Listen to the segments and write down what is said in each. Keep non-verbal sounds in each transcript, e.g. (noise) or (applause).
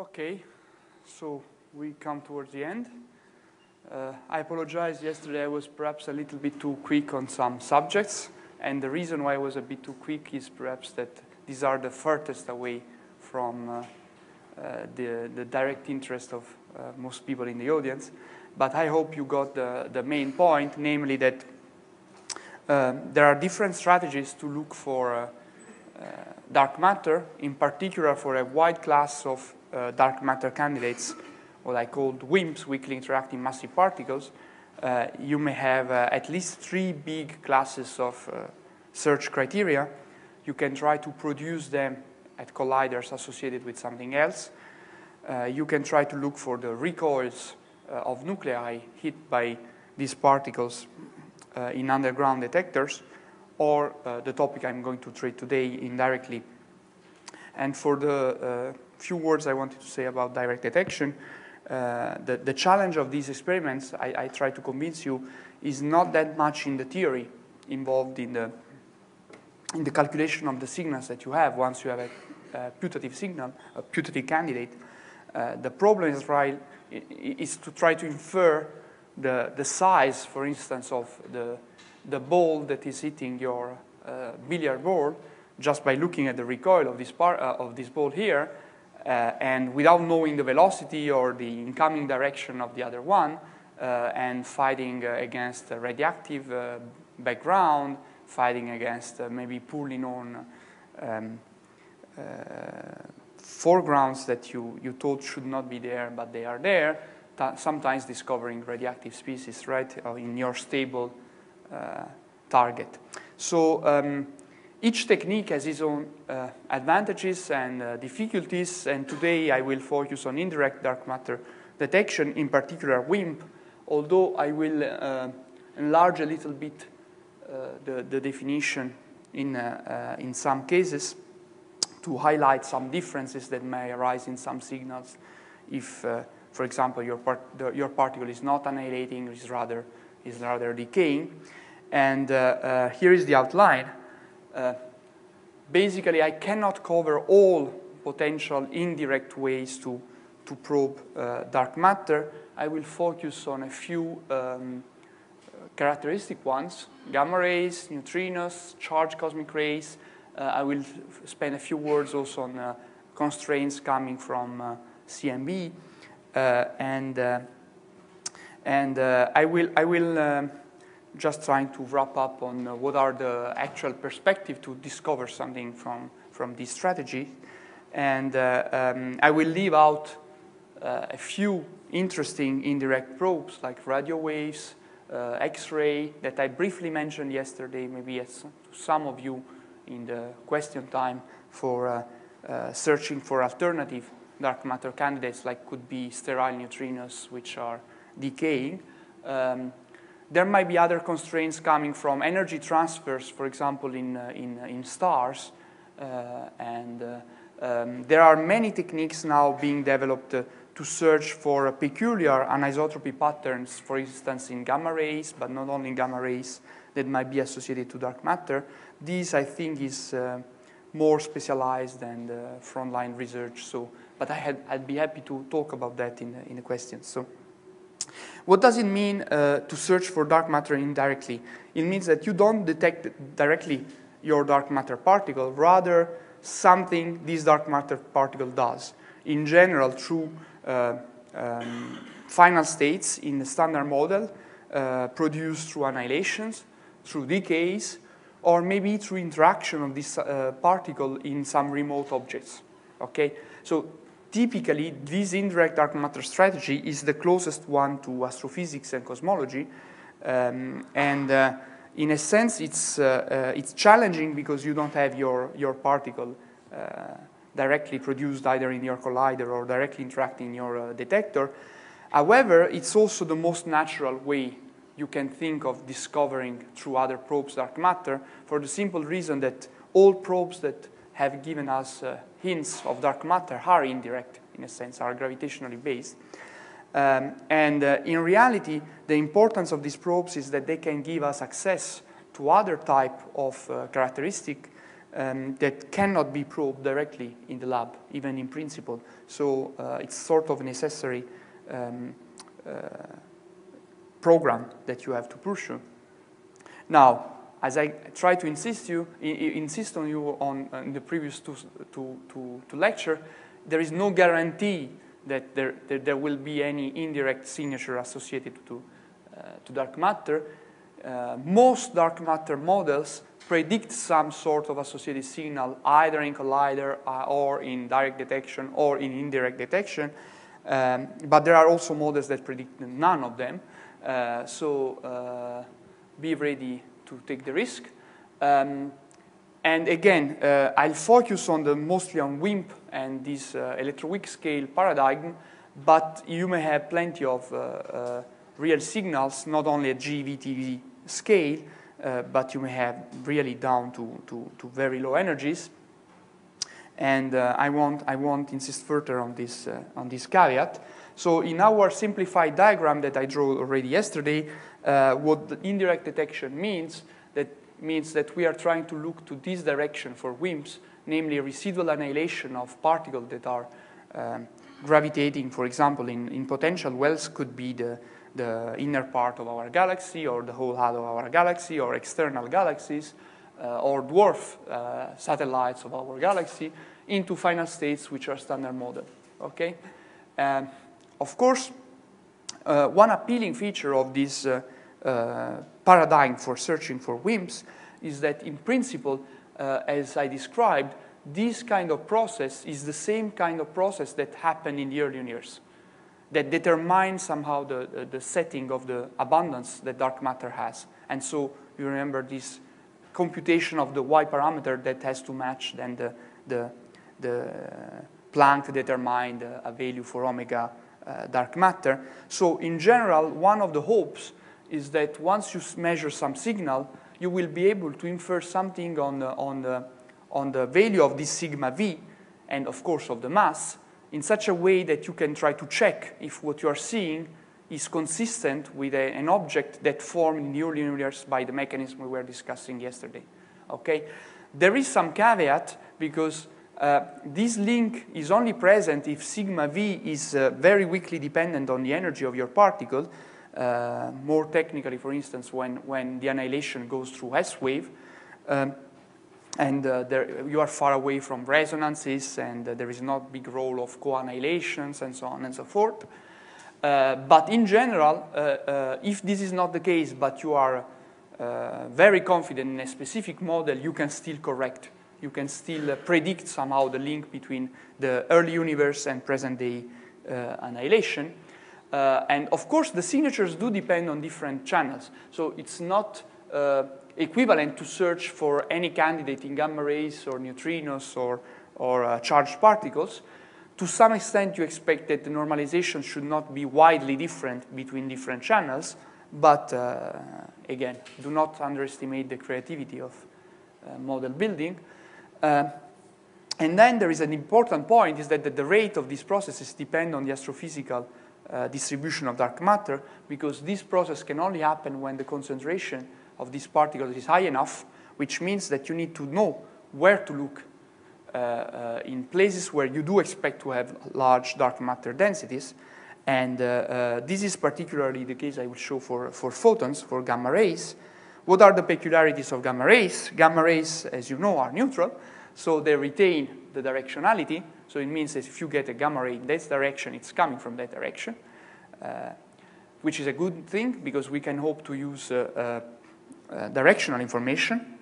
Okay, so we come towards the end. Uh, I apologize, yesterday I was perhaps a little bit too quick on some subjects, and the reason why I was a bit too quick is perhaps that these are the furthest away from uh, uh, the, the direct interest of uh, most people in the audience. But I hope you got the, the main point, namely that um, there are different strategies to look for uh, uh, dark matter, in particular for a wide class of uh, dark matter candidates, what I called WIMPs, weakly interacting massive particles, uh, you may have uh, at least three big classes of uh, search criteria. You can try to produce them at colliders associated with something else. Uh, you can try to look for the recoils uh, of nuclei hit by these particles in underground detectors, or the topic I'm going to treat today indirectly. And for the few words I wanted to say about direct detection. Uh, the, the challenge of these experiments, I, I, try to convince you, is not that much in the theory involved in the, in the calculation of the signals that you have once you have a, a putative signal, a putative candidate. Uh, the problem is, right, is to try to infer the, the size, for instance, of the, the ball that is hitting your uh, billiard ball just by looking at the recoil of this, part, uh, of this ball here and without knowing the velocity or the incoming direction of the other one, uh, and fighting uh, against radioactive background, fighting against maybe poorly known um, foregrounds that you, you thought should not be there, but they are there, sometimes discovering radioactive species, right, in your stable uh, target. So um, each technique has its own uh, advantages and uh, difficulties, and today I will focus on indirect dark matter detection, in particular WIMP, although I will uh, enlarge a little bit uh, the, the, definition in, uh, uh, in some cases to highlight some differences that may arise in some signals if, for example, your, part, the, your particle is not annihilating, is rather, is rather decaying. And here is the outline. Uh, basically, I cannot cover all potential indirect ways to, to probe uh, dark matter. I will focus on a few um, characteristic ones, gamma rays, neutrinos, charged cosmic rays. Uh, I will spend a few words also on uh, constraints coming from uh, CMB. Uh, and and I will, I will um, just trying to wrap up on uh, what are the actual perspective to discover something from, from this strategy. And uh, um, I will leave out uh, a few interesting indirect probes like radio waves, uh, X-ray that I briefly mentioned yesterday, maybe as some of you in the question time for uh, uh, searching for alternative dark matter candidates like could be sterile neutrinos which are decaying. Um, there might be other constraints coming from energy transfers, for example, in, uh, in, uh, in stars. Uh, and uh, um, there are many techniques now being developed to search for peculiar anisotropy patterns, for instance, in gamma rays, but not only in gamma rays that might be associated to dark matter. This, I think, is uh, more specialized than the frontline research. So, but I had, I'd be happy to talk about that in, in the questions. So. What does it mean uh, to search for dark matter indirectly? It means that you don't detect directly your dark matter particle, rather something this dark matter particle does. In general, through uh, um, final states in the standard model uh, produced through annihilations, through decays, or maybe through interaction of this uh, particle in some remote objects. Okay, so typically this indirect dark matter strategy is the closest one to astrophysics and cosmology. Um, and uh, in a sense, it's, uh, uh, it's challenging because you don't have your, your particle uh, directly produced either in your collider or directly interacting in your uh, detector. However, it's also the most natural way you can think of discovering through other probes dark matter for the simple reason that all probes that have given us uh, hints of dark matter are indirect, in a sense, are gravitationally based. Um, and uh, in reality, the importance of these probes is that they can give us access to other type of uh, characteristic um, that cannot be probed directly in the lab, even in principle. So uh, it's sort of a necessary um, uh, program that you have to pursue. Now, as I try to insist you, insist on you on, on the previous two, two, two, two lecture, there is no guarantee that there, that there will be any indirect signature associated to, uh, to dark matter. Uh, most dark matter models predict some sort of associated signal either in collider uh, or in direct detection or in indirect detection. Um, but there are also models that predict none of them. Uh, so uh, be ready to take the risk. Um, and again, uh, I'll focus on the mostly on WIMP and this uh, electroweak scale paradigm, but you may have plenty of uh, uh real signals, not only at GeV-TeV scale, uh, but you may have really down to, to, to very low energies. And uh, I, won't, I won't insist further on this, on this caveat. So in our simplified diagram that I drew already yesterday, what the indirect detection means that means that we are trying to look to this direction for WIMPs, namely residual annihilation of particles that are um, gravitating, for example, in, in potential wells could be the, the inner part of our galaxy or the whole halo of our galaxy or external galaxies uh, or dwarf uh, satellites of our galaxy into final states which are standard model. Okay? Um, of course, uh, one appealing feature of this uh, uh, paradigm for searching for WIMPs is that in principle, uh, as I described, this kind of process is the same kind of process that happened in the early years that determines somehow the, the, setting of the abundance that dark matter has. And so you remember this computation of the y parameter that has to match then the, the, the Planck determined uh, a value for omega Uh, dark matter. So in general, one of the hopes is that once you measure some signal, you will be able to infer something on the, on the, on the value of this sigma v and, of course, of the mass in such a way that you can try to check if what you are seeing is consistent with a, an object that formed in the early universe by the mechanism we were discussing yesterday. Okay? There is some caveat because uh, this link is only present if sigma v is uh, very weakly dependent on the energy of your particle, uh, more technically, for instance, when, when the annihilation goes through S wave. Um, and uh, there, you are far away from resonances, and uh, there is not big role of co-annihilations, and so on and so forth. But in general, if this is not the case, but you are very confident in a specific model, you can still correct. You can still predict somehow the link between the early universe and present-day annihilation. Uh, and of course, the signatures do depend on different channels. So it's not uh, equivalent to search for any candidate in gamma rays or neutrinos or, or uh, charged particles. To some extent, you expect that the normalization should not be widely different between different channels. But uh, again, do not underestimate the creativity of uh, model building. Uh, and then there is an important point is that the, rate of these processes depend on the astrophysical uh, distribution of dark matter because this process can only happen when the concentration of these particles is high enough, which means that you need to know where to look uh, uh, in places where you do expect to have large dark matter densities. And uh, uh, this is particularly the case I will show for, for photons, for gamma rays. What are the peculiarities of gamma rays? Gamma rays, as you know, are neutral, so they retain the directionality, so it means that if you get a gamma ray in this direction, it's coming from that direction, uh, which is a good thing because we can hope to use uh, uh, uh directional information.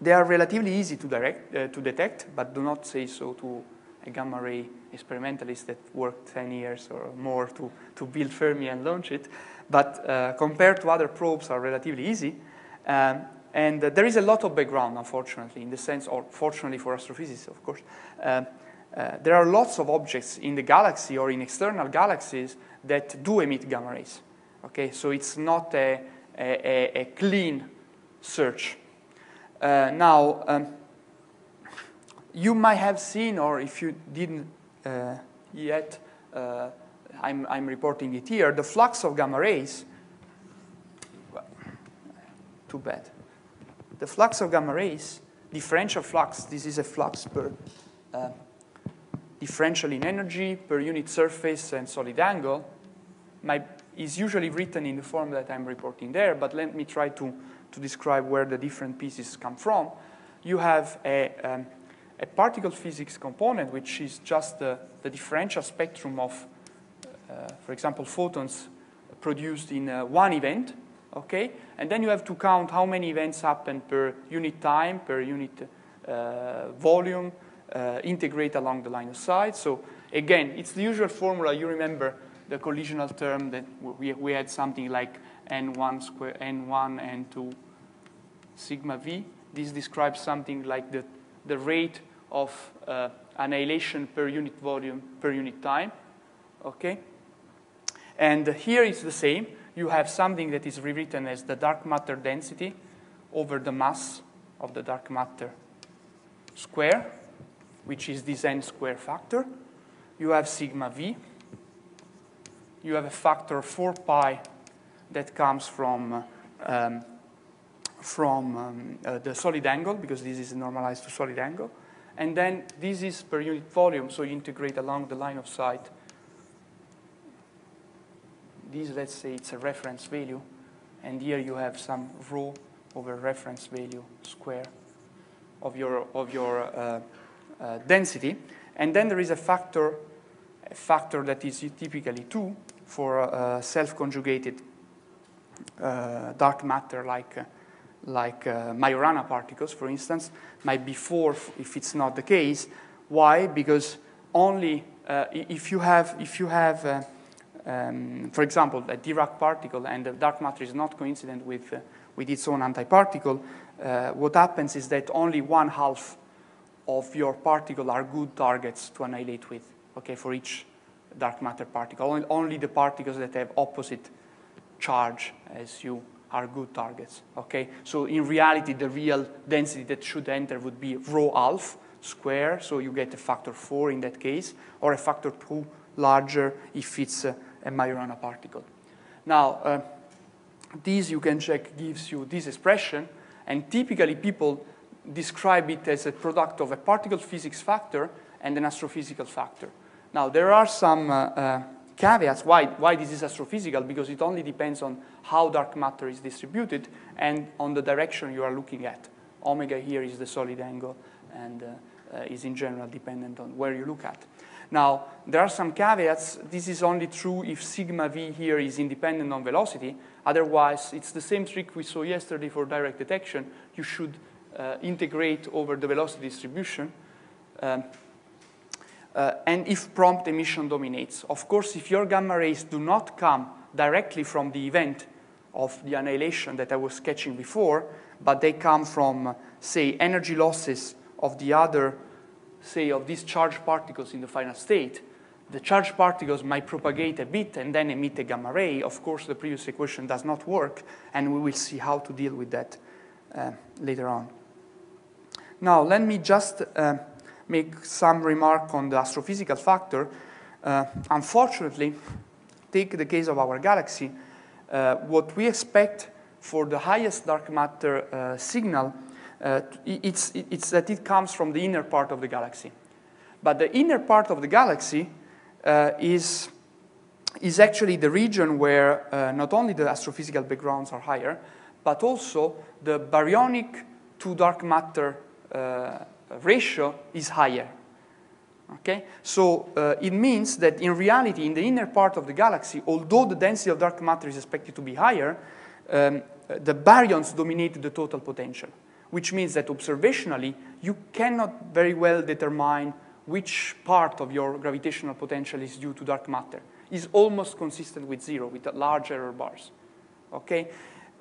They are relatively easy to, direct, uh, to detect, but do not say so to a gamma ray experimentalist that worked 10 years or more to, to build Fermi and launch it. But uh, compared to other probes are relatively easy. Um, and uh, there is a lot of background, unfortunately, in the sense, or fortunately for astrophysicists, of course, uh, uh, there are lots of objects in the galaxy or in external galaxies that do emit gamma rays. Okay, so it's not a, a, a clean search. Uh, now, um, you might have seen, or if you didn't uh, yet, uh, I'm, I'm reporting it here, the flux of gamma rays. Too bad. The flux of gamma rays differential flux, this is a flux per uh, differential in energy per unit surface and solid angle, my, is usually written in the form that I'm reporting there, but let me try to, to describe where the different pieces come from. You have a, um, a particle physics component, which is just the, the differential spectrum of, uh, for example, photons produced in uh, one event, okay? And then you have to count how many events happen per unit time, per unit uh, volume, uh, integrate along the line of sight. So again, it's the usual formula. You remember the collisional term that we, we had something like n1 square, n1, n2, sigma v. This describes something like the, the rate of uh, annihilation per unit volume per unit time, okay? And here it's the same. You have something that is rewritten as the dark matter density over the mass of the dark matter square, which is this n square factor. You have sigma v. You have a factor 4 pi that comes from, um, from um, uh, the solid angle, because this is normalized to solid angle. And then this is per unit volume, so you integrate along the line of sight. This, let's say, it's a reference value. And here you have some rho over reference value square of your, of your uh, uh, density. And then there is a factor, a factor that is typically 2 for uh, self-conjugated uh, dark matter like, uh, like uh, Majorana particles, for instance, might be 4 if it's not the case. Why? Because only if you have, if you have um, for example, a Dirac particle and the dark matter is not coincident with, uh, with its own antiparticle, uh, what happens is that only one half of your particle are good targets to annihilate with, okay, for each dark matter particle. Only, only the particles that have opposite charge as you are good targets, okay? So in reality, the real density that should enter would be rho half square, so you get a factor 4 in that case, or a factor 2 larger if it's uh, a Majorana particle. Now, uh, this you can check gives you this expression, and typically people describe it as a product of a particle physics factor and an astrophysical factor. Now, there are some uh, uh, caveats why, why this is astrophysical, because it only depends on how dark matter is distributed and on the direction you are looking at. Omega here is the solid angle and uh, uh is in general dependent on where you look at. Now, there are some caveats. This is only true if sigma v here is independent on velocity. Otherwise, it's the same trick we saw yesterday for direct detection. You should uh, integrate over the velocity distribution. Um, uh, and if prompt emission dominates. Of course, if your gamma rays do not come directly from the event of the annihilation that I was sketching before, but they come from, say, energy losses of the other, say, of these charged particles in the final state, the charged particles might propagate a bit and then emit a gamma ray. Of course, the previous equation does not work, and we will see how to deal with that uh, later on. Now, let me just uh, make some remark on the astrophysical factor. Uh, unfortunately, take the case of our galaxy, uh, what we expect for the highest dark matter uh, signal, uh, it's, it's that it comes from the inner part of the galaxy. But the inner part of the galaxy uh, is, is actually the region where not only the astrophysical backgrounds are higher, but also the baryonic to dark matter uh, ratio is higher. Okay? So uh, it means that in reality, in the inner part of the galaxy, although the density of dark matter is expected to be higher, um, the baryons dominate the total potential, which means that observationally, you cannot very well determine which part of your gravitational potential is due to dark matter. Is almost consistent with zero, with large error bars. Okay?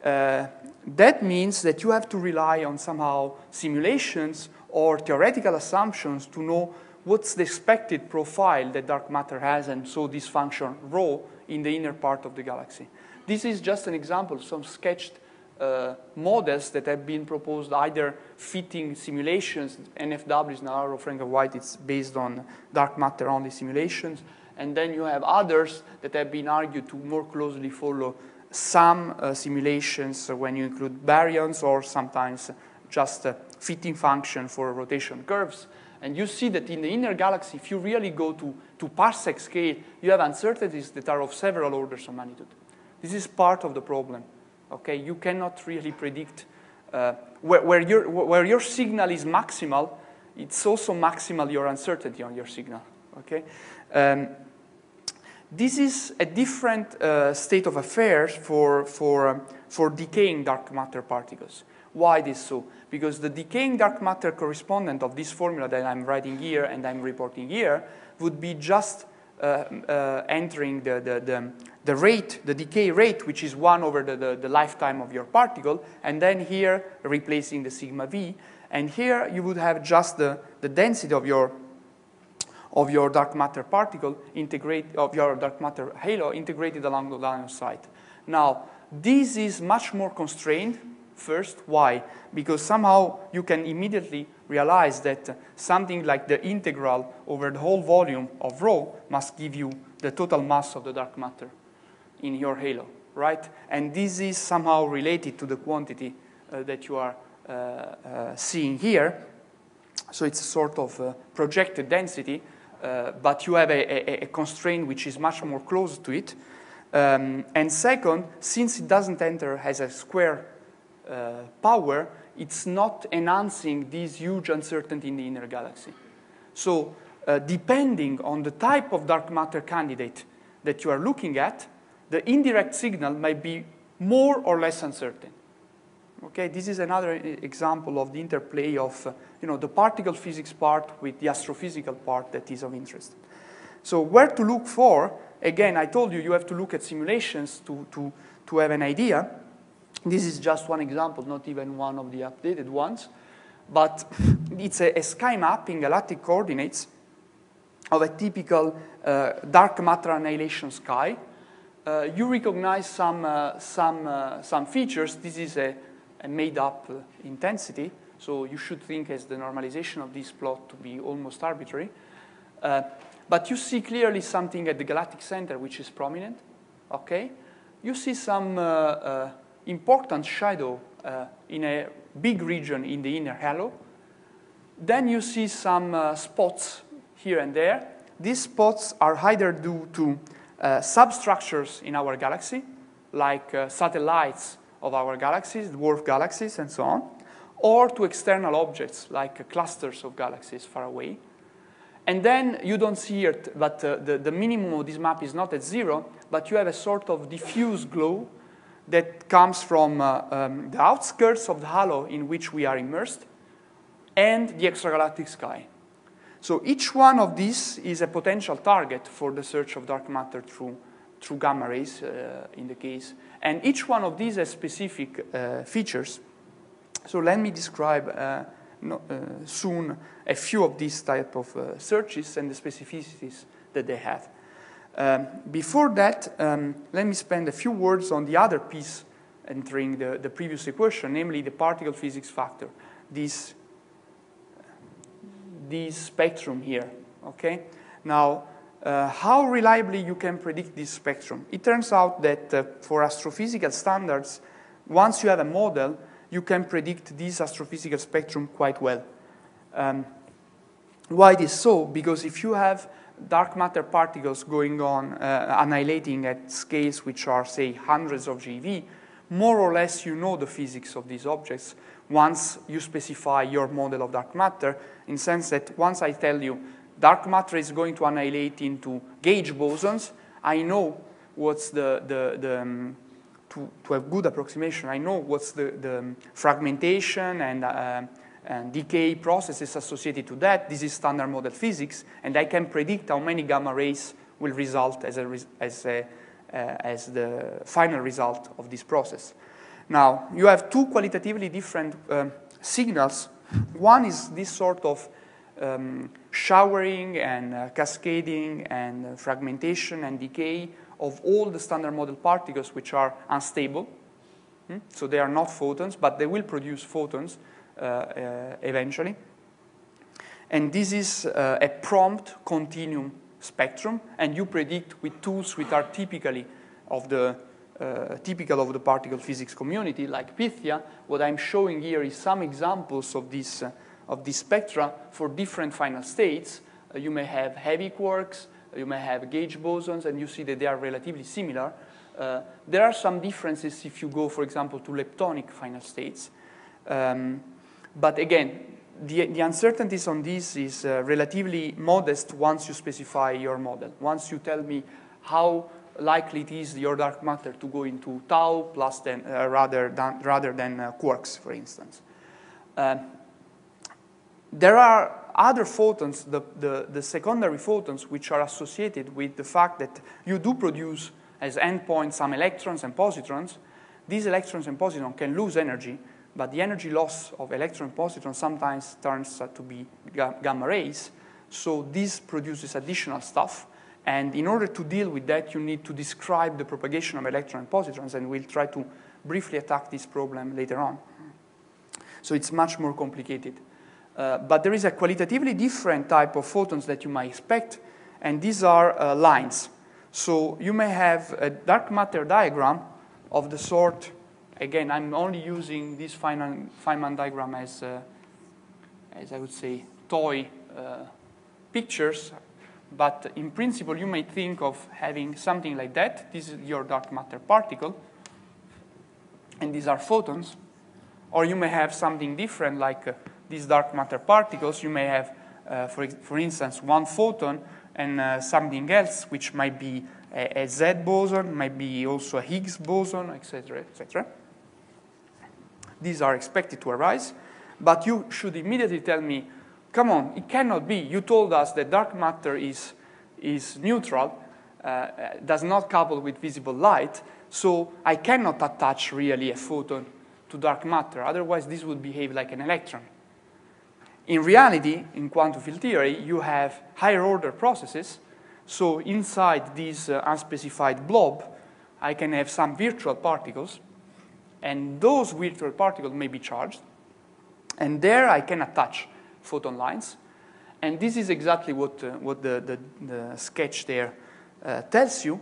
Uh, that means that you have to rely on somehow simulations or theoretical assumptions to know what's the expected profile that dark matter has, and so this function rho in the inner part of the galaxy. This is just an example some sketched uh, models that have been proposed, either fitting simulations, NFW, Navarro, Frenk of White, it's based on dark matter only simulations, and then you have others that have been argued to more closely follow some uh, simulations when you include baryons or sometimes just fitting function for rotation curves. And you see that in the inner galaxy, if you really go to, to parsec scale, you have uncertainties that are of several orders of magnitude. This is part of the problem. Okay, you cannot really predict uh, where, where, your, where your signal is maximal, it's also maximal your uncertainty on your signal. Okay, um, this is a different uh, state of affairs for, for, um, for decaying dark matter particles. Why this so? Because the decaying dark matter correspondent of this formula that I'm writing here and I'm reporting here would be just Uh, uh, entering the, the, the, the, rate, the decay rate, which is 1 over the, the, the lifetime of your particle, and then here replacing the sigma v. And here you would have just the, the density of your of your dark matter particle integrate of your dark matter halo integrated along the line of sight. Now, this is much more constrained. First, why? Because somehow you can immediately realize that something like the integral over the whole volume of rho must give you the total mass of the dark matter in your halo, right? And this is somehow related to the quantity uh, that you are uh, uh, seeing here. So it's a sort of uh, projected density uh, but you have a, a, a, constraint which is much more close to it. Um, and second, since it doesn't enter as a square uh, power, it's not enhancing this huge uncertainty in the inner galaxy. So uh, depending on the type of dark matter candidate that you are looking at, the indirect signal might be more or less uncertain. Okay, this is another example of the interplay of uh, you know, the particle physics part with the astrophysical part that is of interest. So where to look for, again, I told you you have to look at simulations to, to, to have an idea. This is just one example, not even one of the updated ones. But (laughs) it's a, a sky map in galactic coordinates of a typical uh, dark matter annihilation sky. Uh, you recognize some, uh, some, uh, some features. This is a, a made-up uh, intensity. So you should think as the normalization of this plot to be almost arbitrary. Uh, but you see clearly something at the galactic center which is prominent, okay? You see some important shadow uh, in a big region in the inner halo. Then you see some uh, spots here and there. These spots are either due to uh, substructures in our galaxy, like satellites of our galaxies, dwarf galaxies, and so on or to external objects like clusters of galaxies far away. And then you don't see it, but uh, the, the minimum of this map is not at zero, but you have a sort of diffuse glow that comes from uh, um, the outskirts of the halo in which we are immersed and the extragalactic sky. So each one of these is a potential target for the search of dark matter through, through gamma rays uh, in the case. And each one of these has specific uh, features so let me describe uh, no, uh, soon a few of these type of uh, searches and the specificities that they have. Um, before that, um, let me spend a few words on the other piece entering the, the previous equation, namely the particle physics factor, this, this spectrum here, okay? Now, uh, how reliably you can predict this spectrum? It turns out that uh, for astrophysical standards, once you have a model, you can predict this astrophysical spectrum quite well. Um, why it is so? Because if you have dark matter particles going on, uh, annihilating at scales which are, say, hundreds of GeV, more or less you know the physics of these objects. Once you specify your model of dark matter, in sense that once I tell you dark matter is going to annihilate into gauge bosons, I know what's the, the, the um, to, to have good approximation, I know what's the, the fragmentation and, uh, and decay processes associated to that. This is standard model physics, and I can predict how many gamma rays will result as, a, as, a, uh, as the final result of this process. Now, you have two qualitatively different um, signals. One is this sort of um, showering and uh, cascading and uh, fragmentation and decay of all the standard model particles which are unstable. Hmm? So they are not photons, but they will produce photons eventually. And this is uh, a prompt continuum spectrum, and you predict with tools which are typically of the uh, typical of the particle physics community, like Pythia. What I'm showing here is some examples of this, uh, of these spectra for different final states. Uh, you may have heavy quarks, you may have gauge bosons, and you see that they are relatively similar. Uh, there are some differences if you go, for example, to leptonic final states. Um, but again, the, the, uncertainties on this is uh, relatively modest once you specify your model. Once you tell me how likely it is your dark matter to go into tau plus than, uh, rather than, rather than uh, quarks, for instance. Uh, there are other photons, the, the, the, secondary photons, which are associated with the fact that you do produce as endpoints some electrons and positrons. These electrons and positrons can lose energy, but the energy loss of electron positron sometimes turns out to be gamma rays. So this produces additional stuff. And in order to deal with that, you need to describe the propagation of electron and positrons, and we'll try to briefly attack this problem later on. So it's much more complicated. Uh, but there is a qualitatively different type of photons that you might expect, and these are uh, lines. So you may have a dark matter diagram of the sort, again, I'm only using this Feynman diagram as, uh, as I would say, toy uh, pictures. But in principle, you may think of having something like that. This is your dark matter particle. And these are photons. Or you may have something different, like uh, these dark matter particles. You may have, uh, for, for instance, one photon and uh, something else, which might be a, a Z boson, might be also a Higgs boson, etc., etc. These are expected to arise, but you should immediately tell me, come on, it cannot be. You told us that dark matter is, is neutral, uh, does not couple with visible light, so I cannot attach really a photon to dark matter. Otherwise, this would behave like an electron. In reality, in quantum field theory, you have higher order processes. So inside this uh, unspecified blob, I can have some virtual particles. And those virtual particles may be charged. And there I can attach photon lines. And this is exactly what, uh, what the, the, the, sketch there uh, tells you.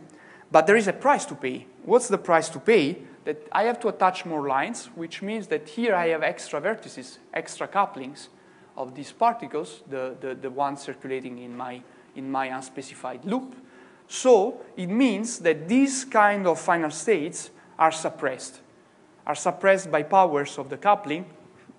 But there is a price to pay. What's the price to pay? That I have to attach more lines, which means that here I have extra vertices, extra couplings of these particles, the, the, the ones circulating in my, in my unspecified loop. So it means that these kind of final states are suppressed, are suppressed by powers of the coupling.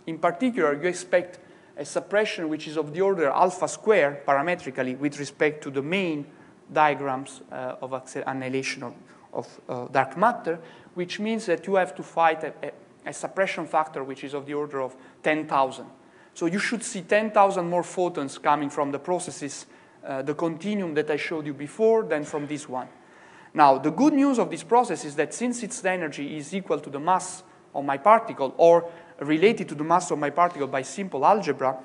In particular, you expect a suppression which is of the order alpha square parametrically with respect to the main diagrams uh, of annihilation of, of uh, dark matter, which means that you have to fight a, a, a suppression factor which is of the order of 10,000. So you should see 10,000 more photons coming from the processes, uh, the continuum that I showed you before, than from this one. Now, the good news of this process is that since its energy is equal to the mass of my particle, or related to the mass of my particle by simple algebra,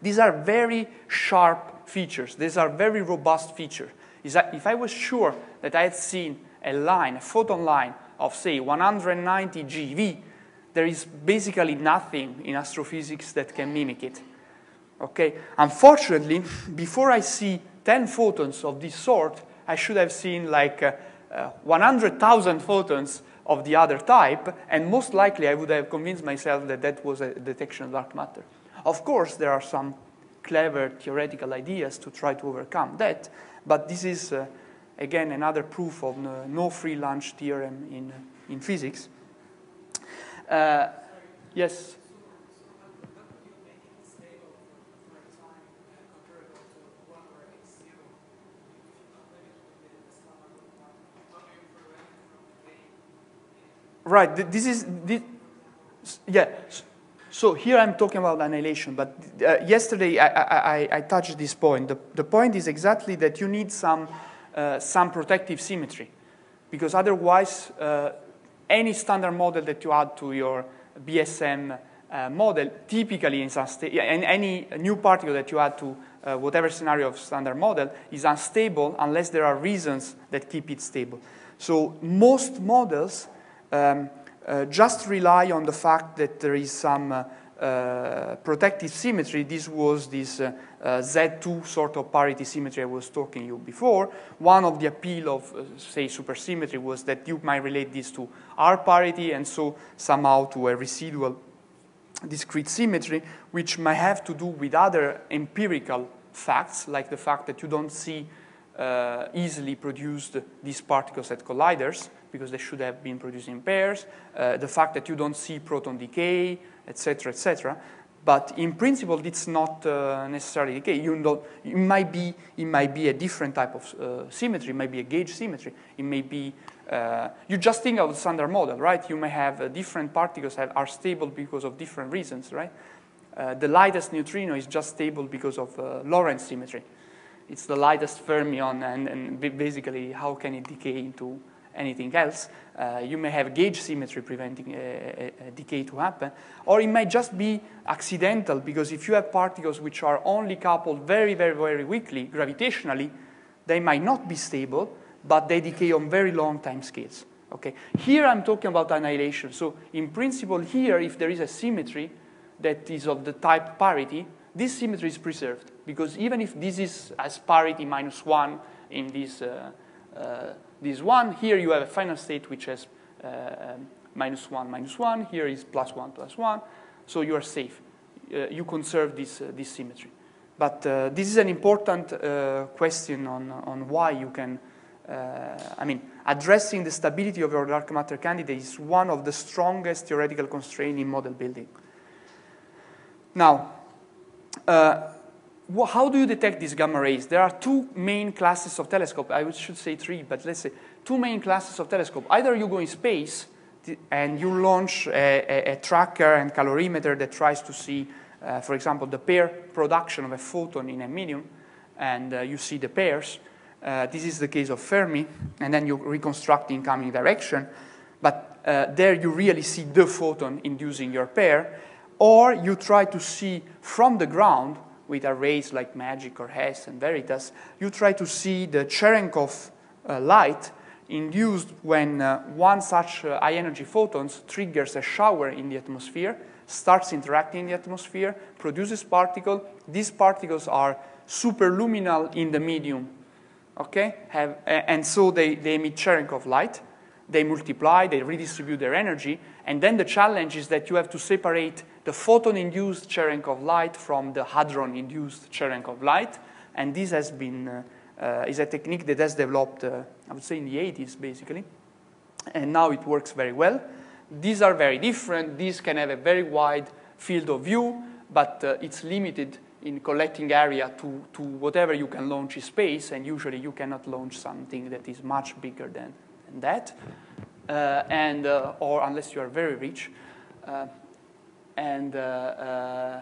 these are very sharp features. These are very robust features. If I was sure that I had seen a line, a photon line of, say, 190 GeV, there is basically nothing in astrophysics that can mimic it. Okay? Unfortunately, (laughs) before I see 10 photons of this sort, I should have seen like uh, uh, 100,000 photons of the other type, and most likely I would have convinced myself that that was a detection of dark matter. Of course, there are some clever theoretical ideas to try to overcome that, but this is, uh, again, another proof of no, no free lunch theorem in, in physics. Uh, yes? Right, this is, this, yeah. So here I'm talking about annihilation, but uh, yesterday I, I, I, touched this point. The, the point is exactly that you need some, uh, some protective symmetry, because otherwise uh, any standard model that you add to your BSM uh, model, typically and any new particle that you add to uh, whatever scenario of standard model is unstable unless there are reasons that keep it stable. So most models um, uh, just rely on the fact that there is some uh, uh, protective symmetry, this was this uh, uh, Z2 sort of parity symmetry I was talking you before. One of the appeal of, uh, say, supersymmetry was that you might relate this to R parity and so somehow to a residual discrete symmetry, which might have to do with other empirical facts, like the fact that you don't see easily produced these particles at colliders, because they should have been produced in pairs, uh, the fact that you don't see proton decay, etc., etc. But in principle, it's not uh, necessarily case. You know, it might be it might be a different type of uh, symmetry. It might be a gauge symmetry. It may be uh, you just think of the standard model, right? You may have uh, different particles that are stable because of different reasons, right? Uh, the lightest neutrino is just stable because of Lorentz symmetry. It's the lightest fermion, and, and basically, how can it decay into anything else. Uh, you may have gauge symmetry preventing a, a, a, decay to happen, or it might just be accidental because if you have particles which are only coupled very, very, very weakly gravitationally, they might not be stable, but they decay on very long time scales. Okay. Here I'm talking about annihilation. So in principle, here, if there is a symmetry that is of the type parity, this symmetry is preserved because even if this is as parity minus one in this uh, uh, this one. Here you have a final state which has uh, um, minus 1, minus 1. Here is plus 1, plus 1. So you are safe. Uh, you conserve this, uh, this symmetry. But uh, this is an important uh, question on, on why you can, uh, I mean, addressing the stability of your dark matter candidate is one of the strongest theoretical constraints in model building. Now, how do you detect these gamma rays? There are two main classes of telescope. I should say three, but let's say two main classes of telescope. Either you go in space and you launch a, a, a tracker and calorimeter that tries to see, uh, for example, the pair production of a photon in a medium, and uh, you see the pairs. Uh, this is the case of Fermi, and then you reconstruct the incoming direction. But uh, there you really see the photon inducing your pair. Or you try to see from the ground with arrays like MAGIC or HESS and Veritas, you try to see the Cherenkov uh, light induced when uh, one such uh, high energy photons triggers a shower in the atmosphere, starts interacting in the atmosphere, produces particles. These particles are superluminal in the medium, okay? Have, and so they, they emit Cherenkov light. They multiply, they redistribute their energy, and then the challenge is that you have to separate the photon-induced Cherenkov light from the hadron-induced Cherenkov light. And this has been, uh, uh, is a technique that has developed, uh, I would say, in the 80s, basically. And now it works very well. These are very different. These can have a very wide field of view, but uh, it's limited in collecting area to, to whatever you can launch in space, and usually you cannot launch something that is much bigger than, than that, uh, and, uh, or unless you are very rich. And uh, uh,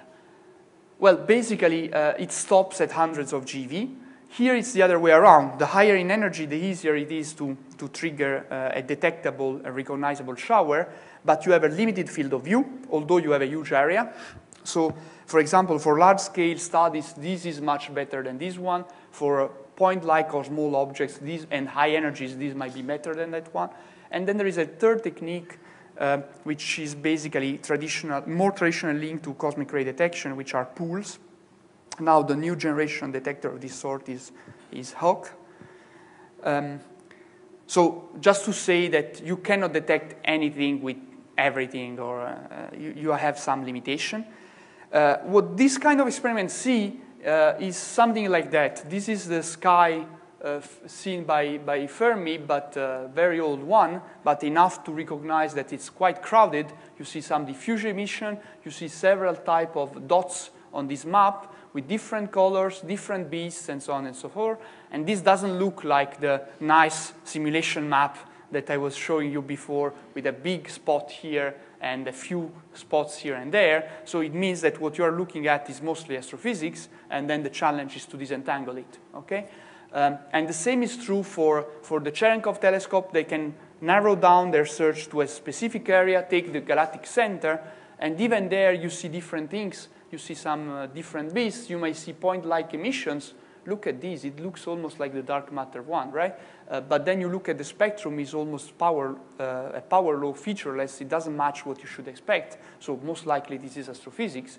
well, basically, uh, it stops at hundreds of GeV. Here it's the other way around. The higher in energy, the easier it is to, to trigger uh, a detectable, a recognizable shower, but you have a limited field of view, although you have a huge area. So, for example, for large-scale studies, this is much better than this one. For point-like or small objects these, and high energies, this might be better than that one. And then there is a third technique uh, which is basically traditional, more traditional linked to cosmic ray detection, which are pools. Now the new generation detector of this sort is, is HAWC. Um, so just to say that you cannot detect anything with everything or uh, you, you, have some limitation. Uh, what this kind of experiments see uh, is something like that. This is the sky seen by, by Fermi, but uh, very old one, but enough to recognize that it's quite crowded. You see some diffusion emission. You see several type of dots on this map with different colors, different beasts, and so on and so forth. And this doesn't look like the nice simulation map that I was showing you before with a big spot here and a few spots here and there. So it means that what you are looking at is mostly astrophysics, and then the challenge is to disentangle it, okay? Um, and the same is true for, for the Cherenkov telescope. They can narrow down their search to a specific area, take the galactic center, and even there you see different things. You see some uh, different beasts. You may see point-like emissions look at this, it looks almost like the dark matter one, right? Uh, but then you look at the spectrum, It's almost power, uh, a power law featureless. It doesn't match what you should expect. So most likely this is astrophysics.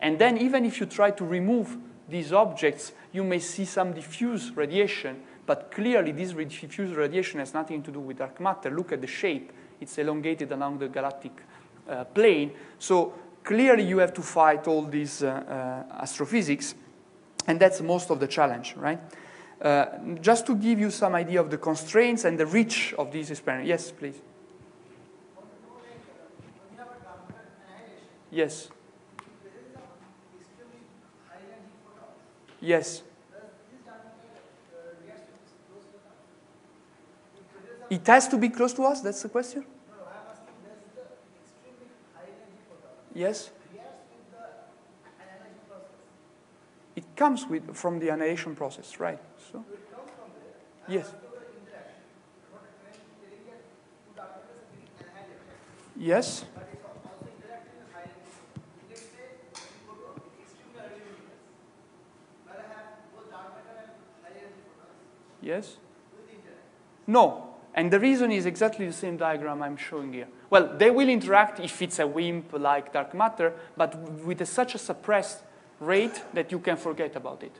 And then even if you try to remove these objects, you may see some diffuse radiation, but clearly this diffuse radiation has nothing to do with dark matter. Look at the shape. It's elongated along the galactic uh, plane. So clearly you have to fight all these uh, uh, astrophysics, and that's most of the challenge, right? Uh, just to give you some idea of the constraints and the reach of these experiments. Yes, please. Yes. Yes. It has to be close to us? That's the question? Yes? It comes with, from the annihilation process, right? So, yes. Yes. Yes? No. And the reason is exactly the same diagram I'm showing here. Well, they will interact if it's a WIMP like dark matter, but with a, such a suppressed rate that you can forget about it.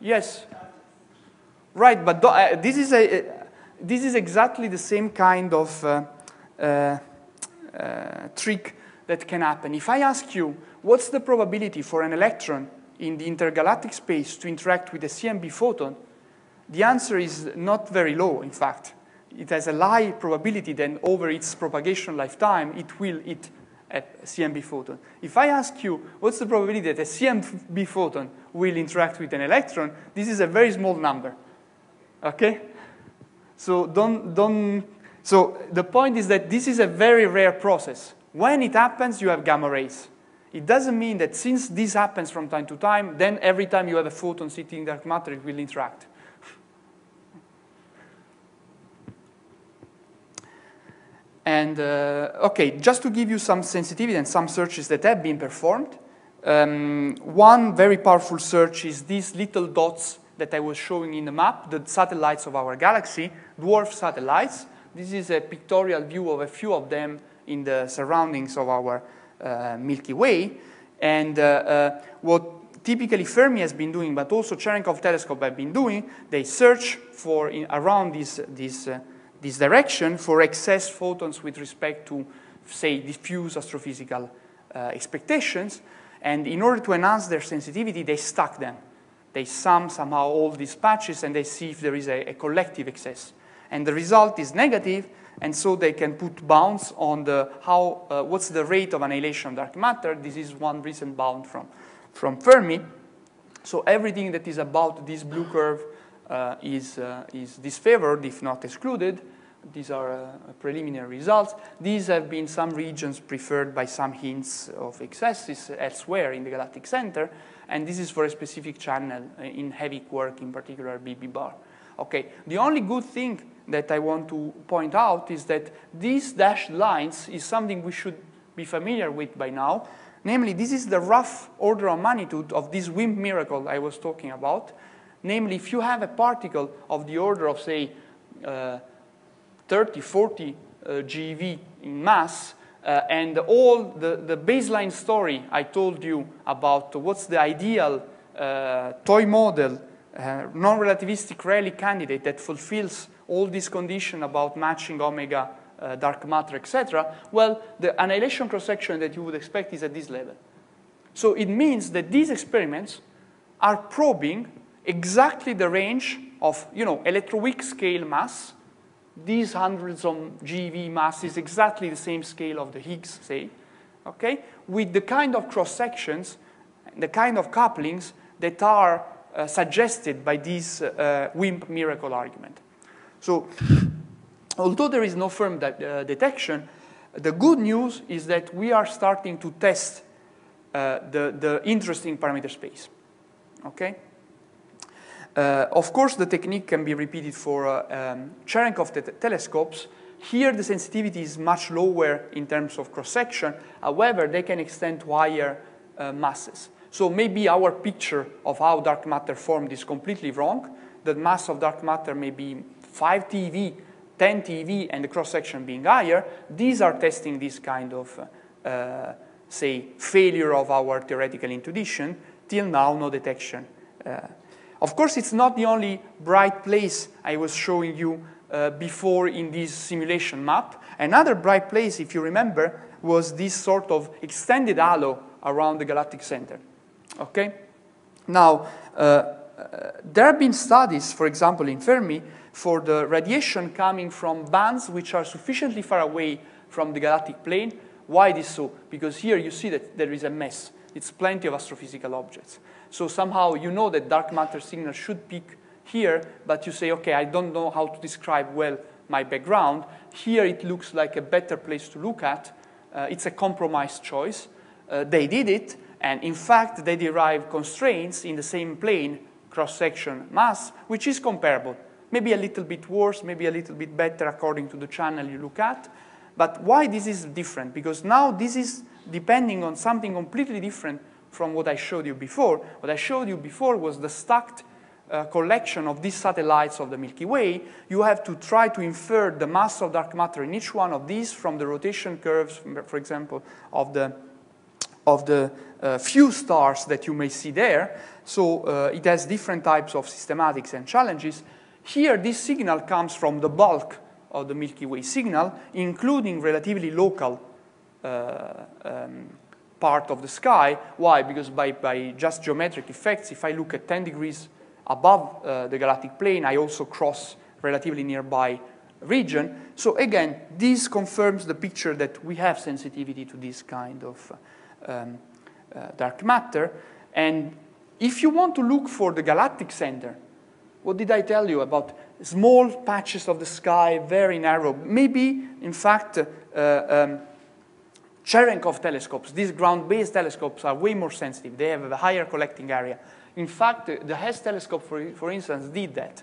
Yes. Right, but uh, this, is a, uh, this is exactly the same kind of uh, uh, uh, trick that can happen. If I ask you, what's the probability for an electron in the intergalactic space to interact with a CMB photon, the answer is not very low, in fact. It has a high probability that over its propagation lifetime, it will hit a CMB photon. If I ask you, what's the probability that a CMB photon will interact with an electron, this is a very small number, okay? So don't, don't, so the point is that this is a very rare process. When it happens, you have gamma rays. It doesn't mean that since this happens from time to time, then every time you have a photon sitting in dark matter, it will interact. (laughs) and uh, okay, just to give you some sensitivity and some searches that have been performed, um, one very powerful search is these little dots that I was showing in the map, the satellites of our galaxy, dwarf satellites. This is a pictorial view of a few of them in the surroundings of our Milky Way. And uh, uh, what typically Fermi has been doing, but also Cherenkov telescope have been doing, they search for in, around this, this, this direction for excess photons with respect to, say, diffuse astrophysical expectations. And in order to enhance their sensitivity, they stack them. They sum somehow all these patches and they see if there is a, a collective excess. And the result is negative, and so they can put bounds on the how, uh, what's the rate of annihilation of dark matter. This is one recent bound from, from Fermi. So everything that is about this blue curve uh, is, uh, is disfavored, if not excluded. These are uh, preliminary results. These have been some regions preferred by some hints of excesses elsewhere in the galactic center, and this is for a specific channel in heavy quark, in particular BB bar. Okay, the only good thing that I want to point out is that these dashed lines is something we should be familiar with by now. Namely, this is the rough order of magnitude of this WIMP miracle I was talking about. Namely, if you have a particle of the order of, say, uh, 30, 40 uh, GeV in mass, uh, and all the, the baseline story I told you about what's the ideal uh, toy model, uh, non-relativistic relic candidate that fulfills all these conditions about matching omega, uh, dark matter, etc., well, the annihilation cross-section that you would expect is at this level. So it means that these experiments are probing exactly the range of, you know, electroweak scale mass. These hundreds of GeV mass is exactly the same scale of the Higgs, say, okay, with the kind of cross-sections, the kind of couplings that are uh, suggested by this uh, WIMP miracle argument. So although there is no firm uh, detection, the good news is that we are starting to test uh, the, the interesting parameter space. Okay? Uh, of course, the technique can be repeated for uh, um, Cherenkov te telescopes. Here, the sensitivity is much lower in terms of cross-section. However, they can extend to higher uh, masses. So maybe our picture of how dark matter formed is completely wrong. The mass of dark matter may be 5 TeV, 10 TeV, and the cross-section being higher. These are testing this kind of, uh, say, failure of our theoretical intuition. Till now, no detection. Uh, of course, it's not the only bright place I was showing you uh, before in this simulation map. Another bright place, if you remember, was this sort of extended halo around the galactic center. Okay? Now, uh, there have been studies, for example, in Fermi, for the radiation coming from bands which are sufficiently far away from the galactic plane. Why this so? Because here you see that there is a mess. It's plenty of astrophysical objects. So somehow you know that dark matter signal should peak here, but you say, okay, I don't know how to describe well my background. Here it looks like a better place to look at. Uh, it's a compromised choice. Uh, they did it, and in fact, they derive constraints in the same plane, cross-section mass, which is comparable. Maybe a little bit worse, maybe a little bit better according to the channel you look at. But why this is different? Because now this is depending on something completely different from what I showed you before. What I showed you before was the stacked uh, collection of these satellites of the Milky Way. You have to try to infer the mass of dark matter in each one of these from the rotation curves, for example, of the, of the uh, few stars that you may see there. So uh, it has different types of systematics and challenges. Here, this signal comes from the bulk of the Milky Way signal, including relatively local uh, um, part of the sky. Why? Because by, by just geometric effects, if I look at 10 degrees above uh, the galactic plane, I also cross relatively nearby region. So again, this confirms the picture that we have sensitivity to this kind of um, dark matter. And if you want to look for the galactic center, what did I tell you about small patches of the sky, very narrow? Maybe, in fact, uh, um, Cherenkov telescopes, these ground-based telescopes are way more sensitive. They have a higher collecting area. In fact, the HESS telescope, for, for instance, did that.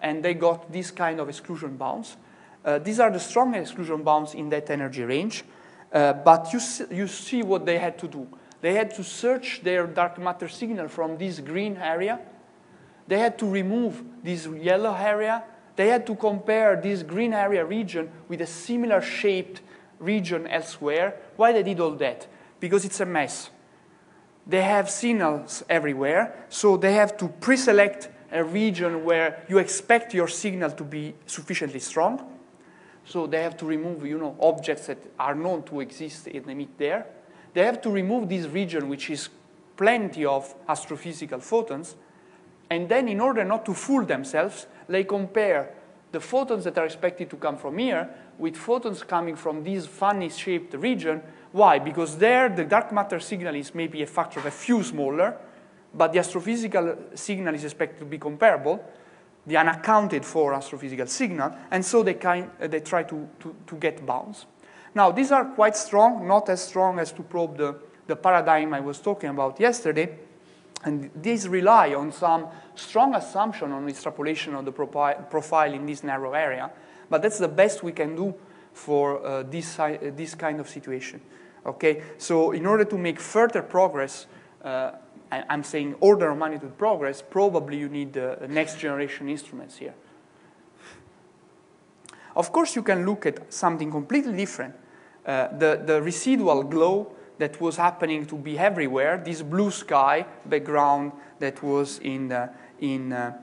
And they got this kind of exclusion bounds. Uh, these are the strongest exclusion bounds in that energy range. Uh, but you, you see what they had to do. They had to search their dark matter signal from this green area they had to remove this yellow area. They had to compare this green area region with a similar shaped region elsewhere. Why they did all that? Because it's a mess. They have signals everywhere, so they have to pre-select a region where you expect your signal to be sufficiently strong. So they have to remove, you know, objects that are known to exist in and emit there. They have to remove this region, which is plenty of astrophysical photons, and then, in order not to fool themselves, they compare the photons that are expected to come from here with photons coming from this funny shaped region. Why? Because there the dark matter signal is maybe a factor of a few smaller, but the astrophysical signal is expected to be comparable, the unaccounted for astrophysical signal, and so they, kind, uh, they try to, to, to get bounds. Now, these are quite strong, not as strong as to probe the, the paradigm I was talking about yesterday, and these rely on some strong assumption on extrapolation of the profile in this narrow area, but that's the best we can do for uh, this, uh, this kind of situation. Okay, so in order to make further progress, uh, I, am saying order of magnitude progress, probably you need next generation instruments here. Of course, you can look at something completely different. Uh, the, the residual glow that was happening to be everywhere, this blue sky background that was in the, in, uh,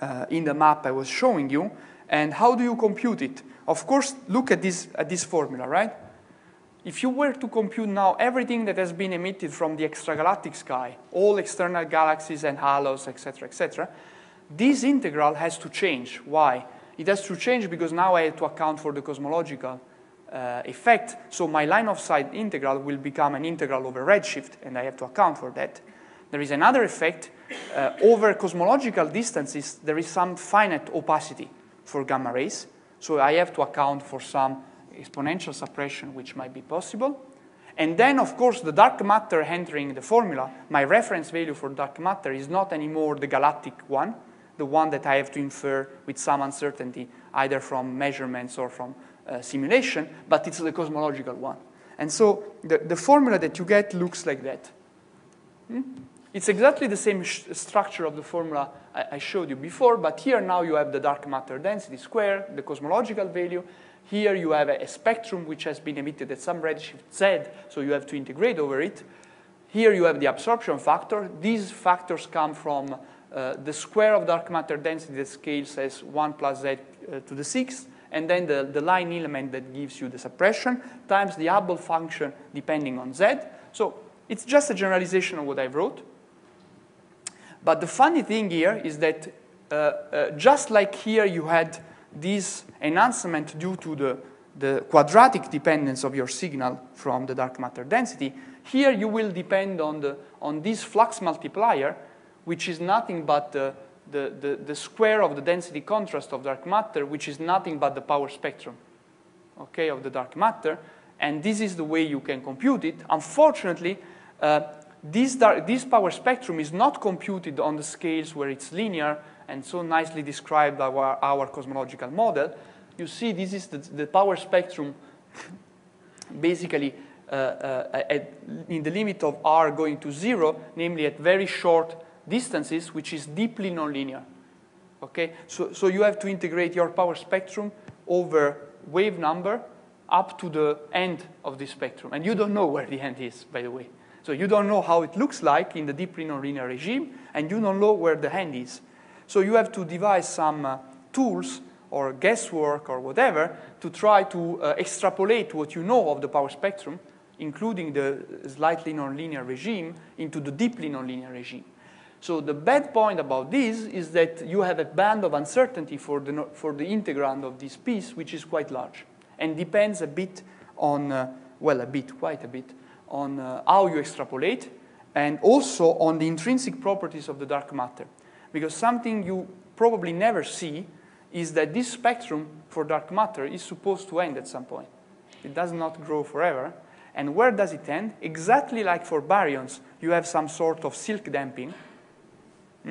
uh, in the map I was showing you. And how do you compute it? Of course, look at this, at this formula, right? If you were to compute now everything that has been emitted from the extragalactic sky, all external galaxies and halos, etc., etc., this integral has to change. Why? It has to change because now I have to account for the cosmological uh, effect. So my line of sight integral will become an integral over redshift, and I have to account for that. There is another effect. Uh, over cosmological distances, there is some finite opacity for gamma rays. So I have to account for some exponential suppression, which might be possible. And then, of course, the dark matter entering the formula, my reference value for dark matter is not anymore the galactic one, the one that I have to infer with some uncertainty, either from measurements or from uh, simulation, but it's the cosmological one. And so the, the formula that you get looks like that. Hmm? It's exactly the same structure of the formula I, I showed you before, but here now you have the dark matter density square, the cosmological value. Here you have a, spectrum which has been emitted at some redshift z, so you have to integrate over it. Here you have the absorption factor. These factors come from uh, the square of dark matter density that scales as 1 plus z uh, to the sixth, and then the, the line element that gives you the suppression, times the Hubble function depending on z. So it's just a generalization of what I wrote. But the funny thing here is that uh, uh, just like here you had this enhancement due to the, the quadratic dependence of your signal from the dark matter density, here you will depend on, the, on this flux multiplier, which is nothing but the, the, the, the square of the density contrast of dark matter, which is nothing but the power spectrum okay, of the dark matter. And this is the way you can compute it. Unfortunately, uh, this, dark, this power spectrum is not computed on the scales where it's linear and so nicely described by our, our cosmological model. You see, this is the, the power spectrum (laughs) basically uh, uh, at, in the limit of r going to zero, namely at very short distances, which is deeply nonlinear. Okay, so, so you have to integrate your power spectrum over wave number up to the end of the spectrum. And you don't know where the end is, by the way. So you don't know how it looks like in the deeply nonlinear regime, and you don't know where the end is. So you have to devise some uh, tools or guesswork or whatever to try to uh, extrapolate what you know of the power spectrum, including the slightly nonlinear regime, into the deeply nonlinear regime. So the bad point about this is that you have a band of uncertainty for the, for the integrand of this piece, which is quite large, and depends a bit on, uh, well, a bit, quite a bit, on uh, how you extrapolate, and also on the intrinsic properties of the dark matter. Because something you probably never see is that this spectrum for dark matter is supposed to end at some point. It does not grow forever. And where does it end? Exactly like for baryons, you have some sort of Silk damping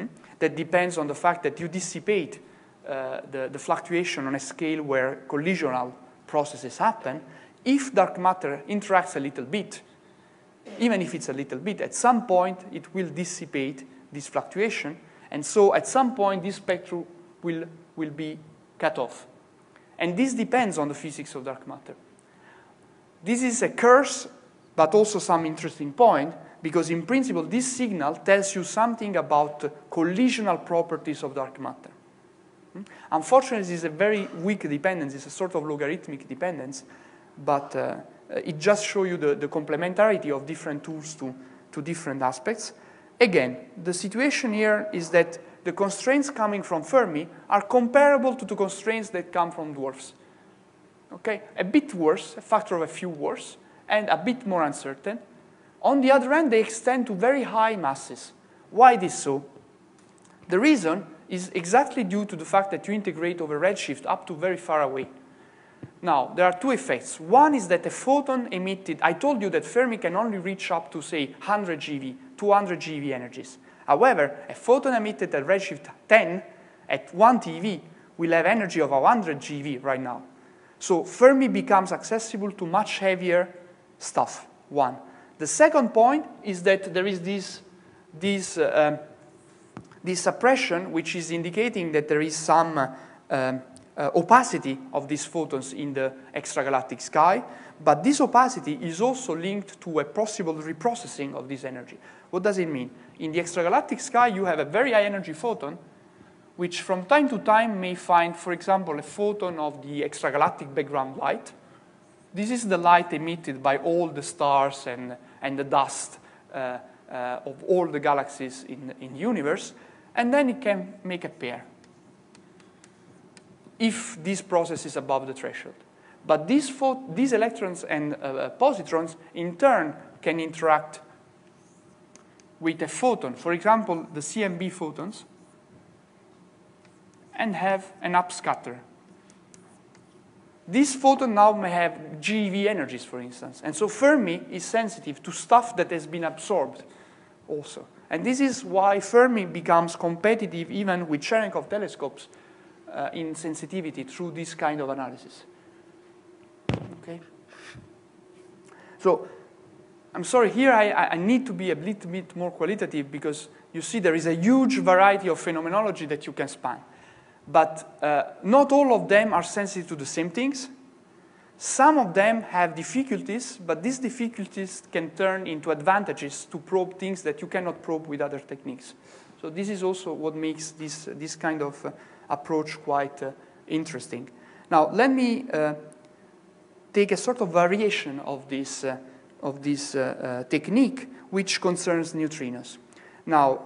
hmm, that depends on the fact that you dissipate uh, the, the fluctuation on a scale where collisional processes happen. If dark matter interacts a little bit, even if it's a little bit, at some point it will dissipate this fluctuation. And so at some point this spectrum will, will be cut off. And this depends on the physics of dark matter. This is a curse, but also some interesting point, because in principle this signal tells you something about collisional properties of dark matter. Hmm? Unfortunately, this is a very weak dependence. It's a sort of logarithmic dependence, but uh, it just shows you the, the complementarity of different tools to, to different aspects. Again, the situation here is that the constraints coming from Fermi are comparable to the constraints that come from dwarfs. Okay, a bit worse, a factor of a few worse, and a bit more uncertain. On the other hand, they extend to very high masses. Why this so? The reason is exactly due to the fact that you integrate over redshift up to very far away. Now, there are two effects. One is that a photon emitted, I told you that Fermi can only reach up to, say, 100 GeV, 200 GeV energies. However, a photon emitted at redshift 10 at 1 TeV will have energy of 100 GeV right now. So Fermi becomes accessible to much heavier stuff, one. The second point is that there is this, this, uh, this suppression, which is indicating that there is some uh, um, uh, opacity of these photons in the extragalactic sky, but this opacity is also linked to a possible reprocessing of this energy. What does it mean? In the extragalactic sky, you have a very high energy photon, which from time to time may find, for example, a photon of the extragalactic background light. This is the light emitted by all the stars and, and the dust uh, uh, of all the galaxies in, in the universe, and then it can make a pair if this process is above the threshold. But these, these electrons and uh, uh, positrons, in turn, can interact with a photon, for example, the CMB photons, and have an upscatter. This photon now may have GeV energies, for instance. And so Fermi is sensitive to stuff that has been absorbed also. And this is why Fermi becomes competitive even with Cherenkov telescopes uh, in sensitivity through this kind of analysis. Okay? So I'm sorry, here I, I need to be a little bit more qualitative because you see there is a huge variety of phenomenology that you can span. But uh, not all of them are sensitive to the same things. Some of them have difficulties, but these difficulties can turn into advantages to probe things that you cannot probe with other techniques. So this is also what makes this, this kind of uh, approach quite uh, interesting. Now, let me uh, take a sort of variation of this, uh, of this uh, uh, technique, which concerns neutrinos. Now,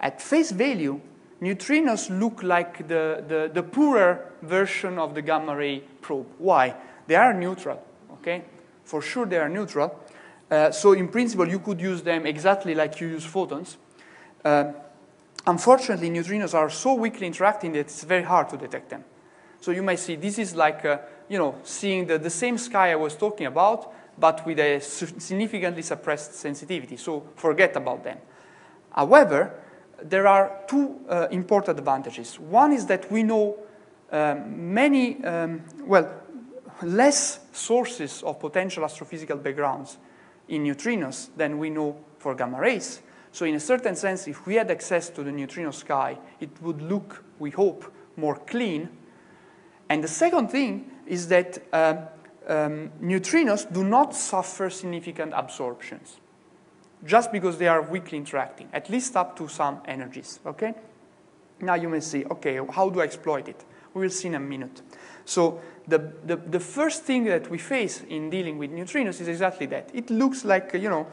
at face value, neutrinos look like the, the, the poorer version of the gamma ray probe. Why? They are neutral, okay? For sure they are neutral. Uh, so in principle, you could use them exactly like you use photons. Uh, unfortunately, neutrinos are so weakly interacting that it's very hard to detect them. So you may see this is like, uh, you know, seeing the, the same sky I was talking about, but with a significantly suppressed sensitivity. So forget about them. However, there are two uh, important advantages. One is that we know um, many, um, well, less sources of potential astrophysical backgrounds in neutrinos than we know for gamma rays. So in a certain sense, if we had access to the neutrino sky, it would look, we hope, more clean. And the second thing is that uh, um, neutrinos do not suffer significant absorptions just because they are weakly interacting, at least up to some energies, okay? Now you may say, okay, how do I exploit it? We will see in a minute. So the, the, the first thing that we face in dealing with neutrinos is exactly that. It looks like, you know,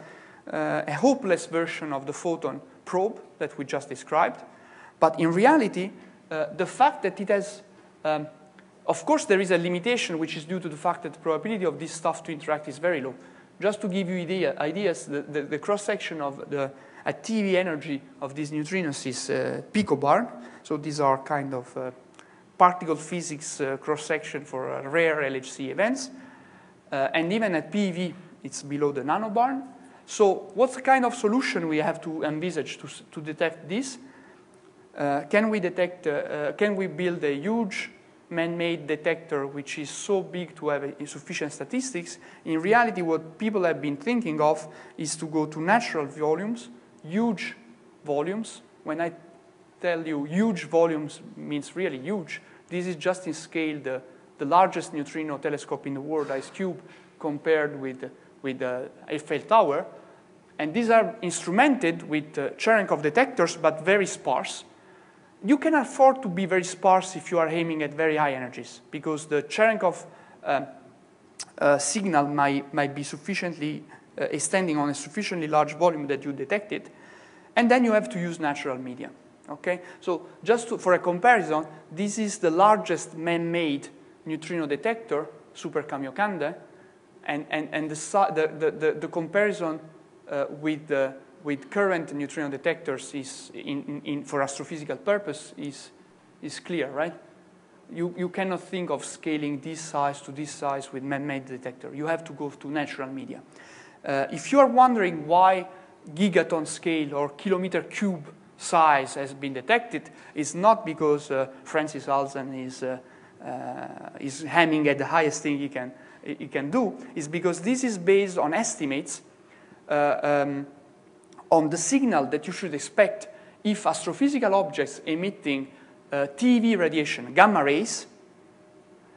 uh, a hopeless version of the photon probe that we just described. But in reality, uh, the fact that it has, um, of course, there is a limitation which is due to the fact that the probability of this stuff to interact is very low. Just to give you idea, ideas, the, the, the cross-section of the a TeV energy of these neutrinos is uh, picobarn. So these are kind of uh, particle physics uh, cross-section for uh, rare LHC events. Uh, and even at PeV, it's below the nanobarn. So what's the kind of solution we have to envisage to, to detect this? Uh, can we detect, can we build a huge man-made detector which is so big to have sufficient statistics. In reality, what people have been thinking of is to go to natural volumes, huge volumes. When I tell you huge volumes means really huge, this is just in scale the, the largest neutrino telescope in the world, IceCube, compared with, with the Eiffel Tower. And these are instrumented with uh, Cherenkov detectors, but very sparse you can afford to be very sparse if you are aiming at very high energies because the Cherenkov uh, uh, signal might, might be sufficiently uh, extending on a sufficiently large volume that you detect it. And then you have to use natural media. Okay? So just to, for a comparison, this is the largest man-made neutrino detector, Super Kamiokande, and, and, and the, the, the, the comparison uh, with the with current neutrino detectors is in, in, for astrophysical purpose is, is clear, right? You, you cannot think of scaling this size to this size with man-made detector. You have to go to natural media. Uh, if you are wondering why gigaton scale or kilometer cube size has been detected, it's not because uh, Francis Halzen is, uh, uh, is hamming at the highest thing he can, he can do. It's because this is based on estimates uh, um, on the signal that you should expect if astrophysical objects emitting uh, TeV radiation, gamma rays,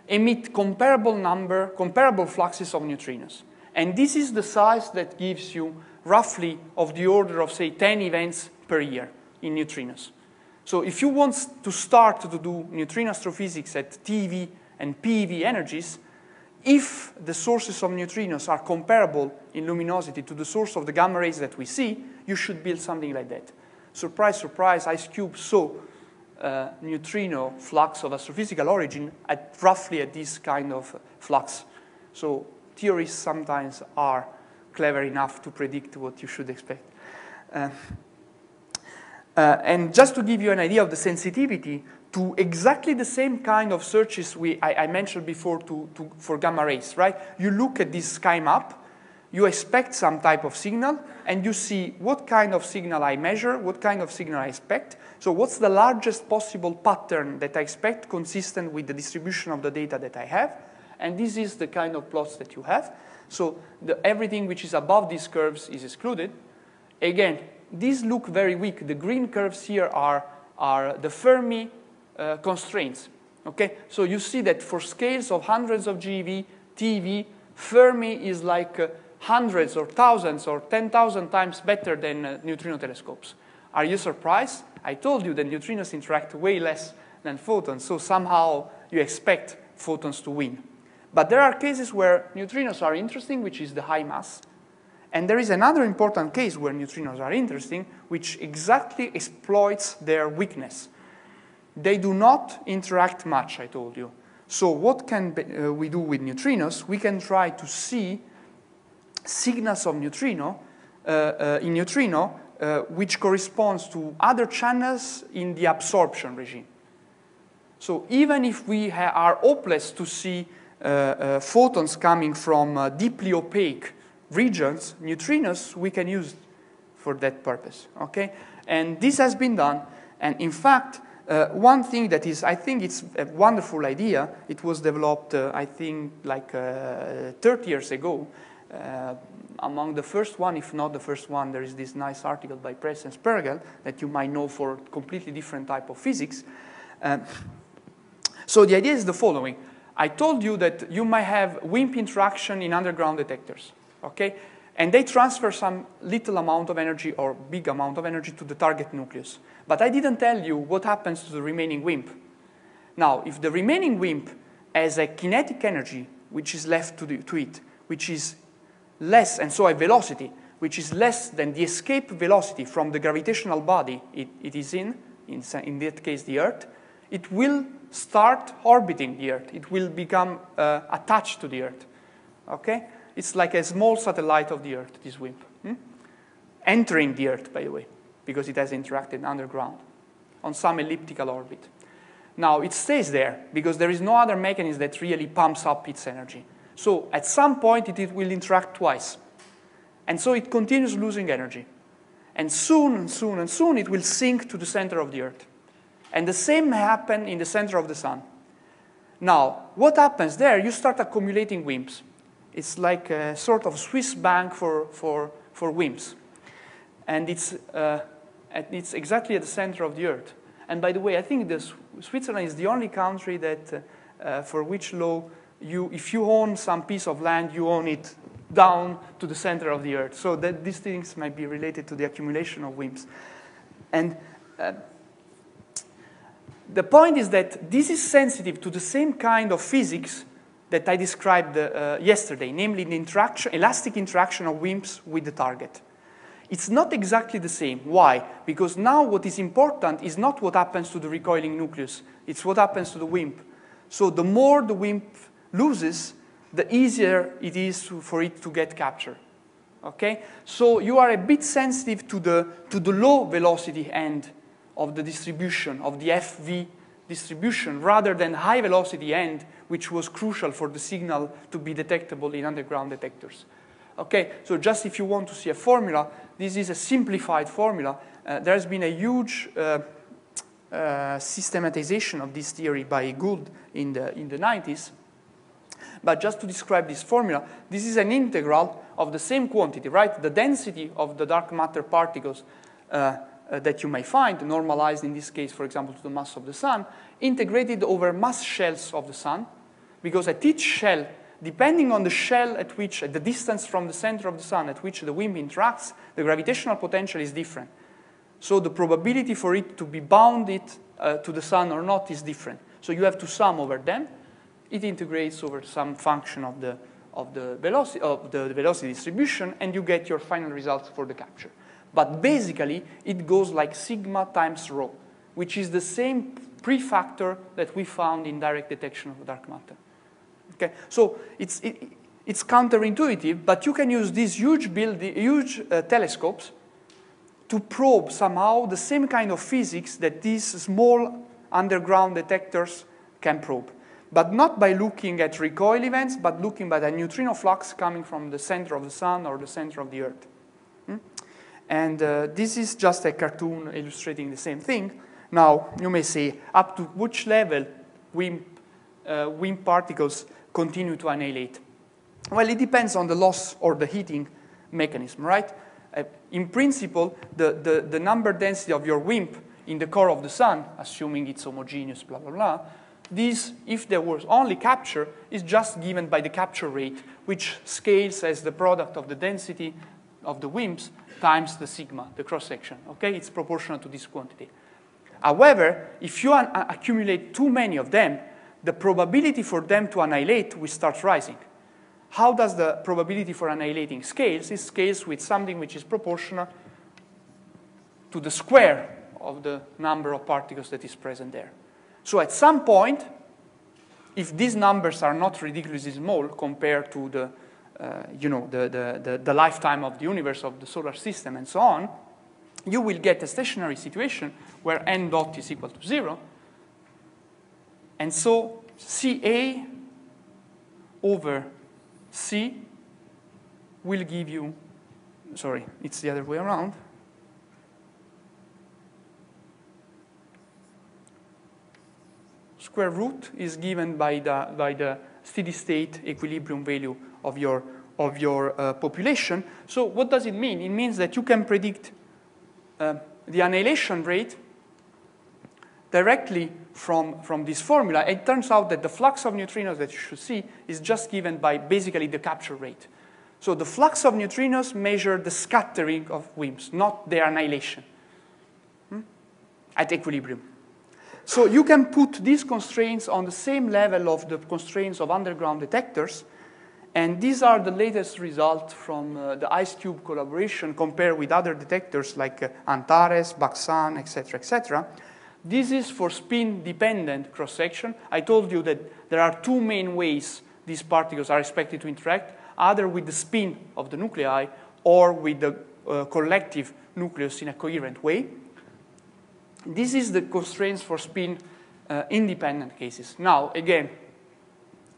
emit comparable number, comparable fluxes of neutrinos. And this is the size that gives you roughly of the order of, say, 10 events per year in neutrinos. So if you want to start to do neutrino astrophysics at TeV and PeV energies, if the sources of neutrinos are comparable in luminosity to the source of the gamma rays that we see, you should build something like that. Surprise, surprise, IceCube saw uh, neutrino flux of astrophysical origin at roughly at this kind of flux. So theorists sometimes are clever enough to predict what you should expect. Uh, uh, and just to give you an idea of the sensitivity to exactly the same kind of searches we, I, I mentioned before to, to, for gamma rays, right? You look at this sky map, you expect some type of signal, and you see what kind of signal I measure, what kind of signal I expect. So what's the largest possible pattern that I expect consistent with the distribution of the data that I have? And this is the kind of plots that you have. So the, everything which is above these curves is excluded. Again, these look very weak. The green curves here are, are the Fermi constraints. Okay? So you see that for scales of hundreds of GeV, TeV, Fermi is like uh, hundreds or thousands or 10,000 times better than uh, neutrino telescopes. Are you surprised? I told you that neutrinos interact way less than photons, so somehow you expect photons to win. But there are cases where neutrinos are interesting, which is the high mass. And there is another important case where neutrinos are interesting, which exactly exploits their weakness. They do not interact much, I told you. So what can uh, we do with neutrinos? We can try to see signals of neutrino uh, uh, in neutrino uh, which corresponds to other channels in the absorption regime. So even if we are hopeless to see uh, photons coming from deeply opaque regions, neutrinos, we can use for that purpose, okay? And this has been done, and in fact, uh, one thing that is, I think it's a wonderful idea, it was developed, uh, I think, like uh, 30 years ago. among the first one, if not the first one, there is this nice article by Press and Spergel that you might know for completely different type of physics. so the idea is the following. I told you that you might have WIMP interaction in underground detectors, okay? And they transfer some little amount of energy or big amount of energy to the target nucleus. But I didn't tell you what happens to the remaining WIMP. Now, if the remaining WIMP has a kinetic energy which is left to, the, to it, which is less, and so a velocity, which is less than the escape velocity from the gravitational body it, it is in, in, in that case the Earth, it will start orbiting the Earth. It will become uh, attached to the Earth. Okay? It's like a small satellite of the Earth, this WIMP. Hmm? Entering the Earth, by the way, because it has interacted underground on some elliptical orbit. Now, it stays there because there is no other mechanism that really pumps up its energy. So, at some point, it, it will interact twice. And so it continues losing energy. And soon and soon and soon, it will sink to the center of the Earth. And the same may happen in the center of the sun. Now, what happens there? You start accumulating WIMPs. It's like a sort of Swiss bank for, for, for WIMPs. And it's, uh, it's exactly at the center of the Earth. And by the way, I think this, Switzerland is the only country that, uh, uh, for which law, you, if you own some piece of land, you own it down to the center of the Earth. So that these things might be related to the accumulation of WIMPs. And uh, the point is that this is sensitive to the same kind of physics that I described uh, yesterday, namely the interaction, elastic interaction of WIMPs with the target. It's not exactly the same. Why? Because now what is important is not what happens to the recoiling nucleus, it's what happens to the WIMP. So the more the WIMP loses, the easier it is for it to get captured. Okay? So you are a bit sensitive to the, to the low velocity end of the distribution, of the FV distribution, rather than high velocity end which was crucial for the signal to be detectable in underground detectors. Okay, so just if you want to see a formula, this is a simplified formula. Uh, there has been a huge uh, uh, systematization of this theory by Gould in the, in the 90s. But just to describe this formula, this is an integral of the same quantity, right? The density of the dark matter particles uh, uh, that you may find, normalized in this case, for example, to the mass of the sun, integrated over mass shells of the sun, because at each shell, depending on the shell at which, at the distance from the center of the sun at which the WIMP interacts, the gravitational potential is different. So the probability for it to be bounded uh, to the sun or not is different. So you have to sum over them. It integrates over some function of the, of the, velocity, of the velocity distribution, and you get your final results for the capture. But basically, it goes like sigma times rho, which is the same prefactor that we found in direct detection of dark matter. Okay? So it's, it, it's counterintuitive, but you can use these huge, build, huge uh, telescopes to probe somehow the same kind of physics that these small underground detectors can probe. But not by looking at recoil events, but looking at a neutrino flux coming from the center of the sun or the center of the Earth. Hmm? And uh, this is just a cartoon illustrating the same thing. Now, you may say, up to which level WIMP, uh, WIMP particles continue to annihilate? Well, it depends on the loss or the heating mechanism, right? Uh, in principle, the, the, the number density of your WIMP in the core of the sun, assuming it's homogeneous, blah, blah, blah, this, if there was only capture, is just given by the capture rate, which scales as the product of the density of the WIMPs times the sigma, the cross-section. Okay, it's proportional to this quantity. However, if you accumulate too many of them, the probability for them to annihilate will start rising. How does the probability for annihilating scales? It scales with something which is proportional to the square of the number of particles that is present there. So at some point, if these numbers are not ridiculously small compared to the, uh, you know, the, the, the, the lifetime of the universe, of the solar system, and so on, you will get a stationary situation where n dot is equal to 0. And so CA over C will give you, sorry, it's the other way around. Square root is given by the, by the steady state equilibrium value of your, of your uh, population. So what does it mean? It means that you can predict uh, the annihilation rate directly from, from this formula. It turns out that the flux of neutrinos that you should see is just given by basically the capture rate. So the flux of neutrinos measure the scattering of WIMPs, not their annihilation hmm? at equilibrium. So you can put these constraints on the same level of the constraints of underground detectors, and these are the latest results from uh, the IceCube collaboration compared with other detectors like uh, Antares, Baksan, etc., etc. This is for spin-dependent cross-section. I told you that there are two main ways these particles are expected to interact, either with the spin of the nuclei or with the uh, collective nucleus in a coherent way. This is the constraints for spin-independent uh, cases. Now, again,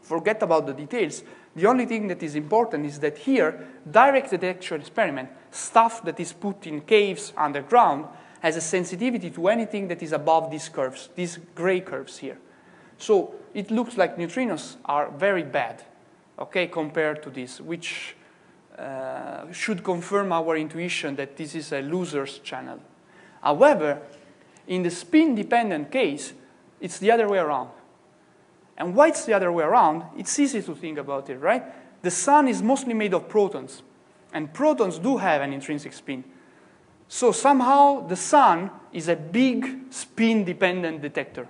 forget about the details. The only thing that is important is that here, direct detection experiment, stuff that is put in caves underground, has a sensitivity to anything that is above these curves, these gray curves here. So it looks like neutrinos are very bad, okay, compared to this, which uh, should confirm our intuition that this is a loser's channel. However, in the spin-dependent case, it's the other way around. And why it's the other way around, it's easy to think about it, right? The sun is mostly made of protons, and protons do have an intrinsic spin. So somehow the sun is a big spin-dependent detector.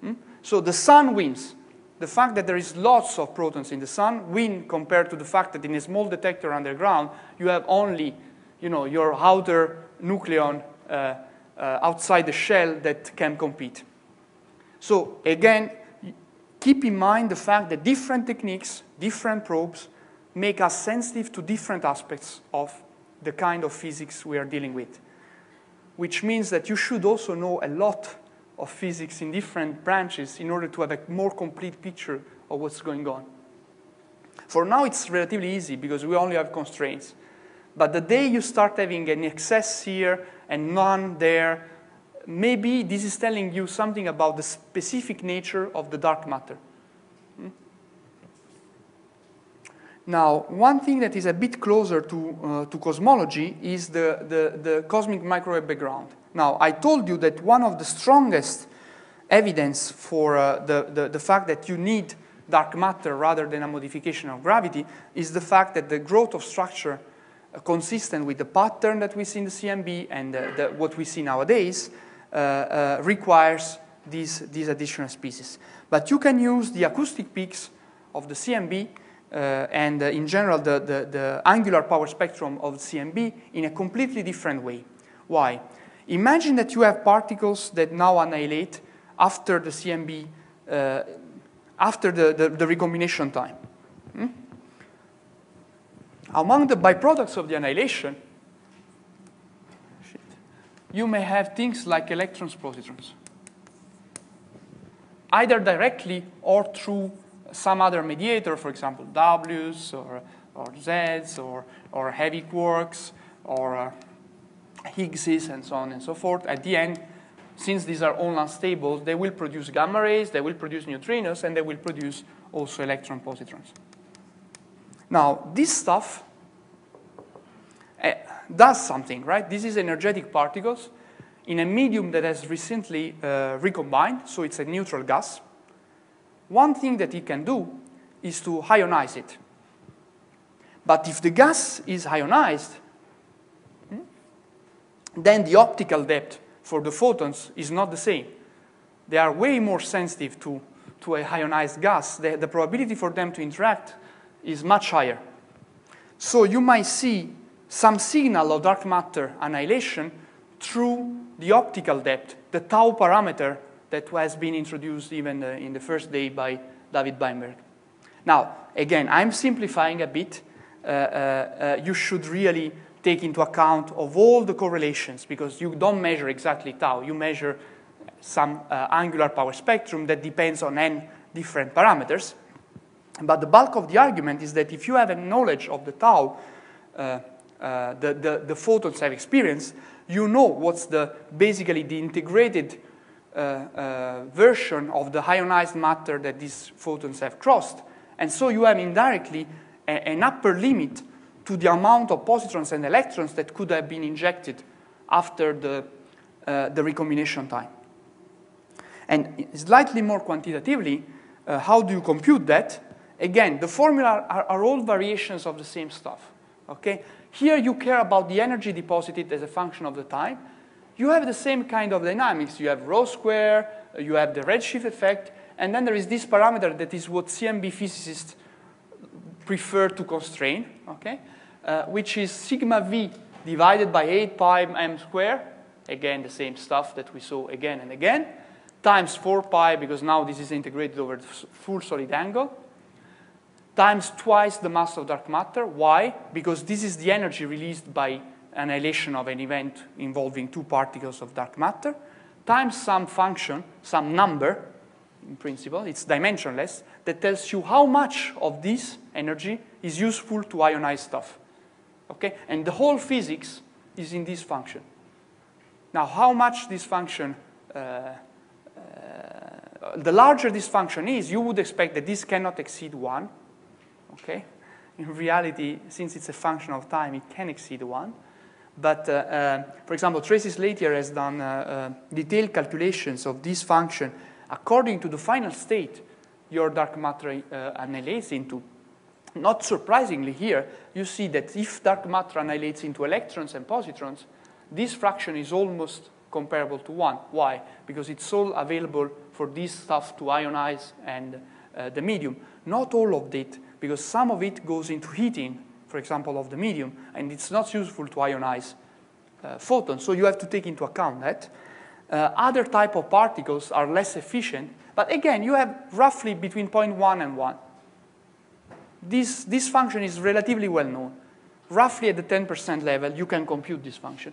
Hmm? So the sun wins. The fact that there is lots of protons in the sun win compared to the fact that in a small detector underground you have only, you know, your outer nucleon uh, uh, outside the shell that can compete. So again, keep in mind the fact that different techniques, different probes, make us sensitive to different aspects of the kind of physics we are dealing with, which means that you should also know a lot of physics in different branches in order to have a more complete picture of what's going on. For now, it's relatively easy because we only have constraints. But the day you start having an excess here and none there, maybe this is telling you something about the specific nature of the dark matter. Now, one thing that is a bit closer to, uh, to cosmology is the, the, the, cosmic microwave background. Now, I told you that one of the strongest evidence for uh, the, the, the, fact that you need dark matter rather than a modification of gravity is the fact that the growth of structure uh, consistent with the pattern that we see in the CMB and the, what we see nowadays uh, uh, requires these, these additional species. But you can use the acoustic peaks of the CMB and uh, in general the, the, the, angular power spectrum of CMB in a completely different way. Why? Imagine that you have particles that now annihilate after the CMB, uh, after the, the, the, recombination time. Hmm? Among the byproducts of the annihilation, you may have things like electrons, positrons, either directly or through some other mediator, for example, W's or, or Z's or, or heavy quarks or uh, Higgses and so on and so forth, at the end, since these are all unstable, they will produce gamma rays, they will produce neutrinos, and they will produce also electron positrons. Now, this stuff uh, does something, right? This is energetic particles in a medium that has recently uh, recombined, so it's a neutral gas. One thing that it can do is to ionize it. But if the gas is ionized, hmm, then the optical depth for the photons is not the same. They are way more sensitive to, to a ionized gas. The, the probability for them to interact is much higher. So you might see some signal of dark matter annihilation through the optical depth, the tau parameter that has been introduced even uh, in the first day by David Weinberg. Now, again, I'm simplifying a bit. Uh, uh, uh, you should really take into account of all the correlations because you don't measure exactly tau. You measure some uh, angular power spectrum that depends on n different parameters. But the bulk of the argument is that if you have a knowledge of the tau uh, uh, the, the, the, photons have experienced, you know what's the basically the integrated version of the ionized matter that these photons have crossed. And so you have indirectly a, an upper limit to the amount of positrons and electrons that could have been injected after the, uh, the recombination time. And slightly more quantitatively, uh, how do you compute that? Again, the formula are, are all variations of the same stuff. Okay? Here you care about the energy deposited as a function of the time. You have the same kind of dynamics. You have rho square, you have the redshift effect, and then there is this parameter that is what CMB physicists prefer to constrain, okay? Uh, which is sigma v divided by 8 pi m square, again the same stuff that we saw again and again, times 4 pi, because now this is integrated over the full solid angle, times twice the mass of dark matter. Why? Because this is the energy released by annihilation of an event involving two particles of dark matter, times some function, some number, in principle, it's dimensionless, that tells you how much of this energy is useful to ionize stuff. Okay? And the whole physics is in this function. Now, how much this function, uh, uh, the larger this function is, you would expect that this cannot exceed 1, okay? In reality, since it's a function of time, it can exceed 1. But, uh, uh, for example, Tracy Slatyer has done uh, detailed calculations of this function according to the final state your dark matter annihilates into. Not surprisingly here, you see that if dark matter annihilates into electrons and positrons, this fraction is almost comparable to 1. Why? Because it's all available for this stuff to ionize and uh, the medium. Not all of it because some of it goes into heating, for example, of the medium, and it's not useful to ionize uh, photons. So you have to take into account that. Uh, other type of particles are less efficient, but again, you have roughly between 0.1 and 1. This, this function is relatively well known. Roughly at the 10% level, you can compute this function.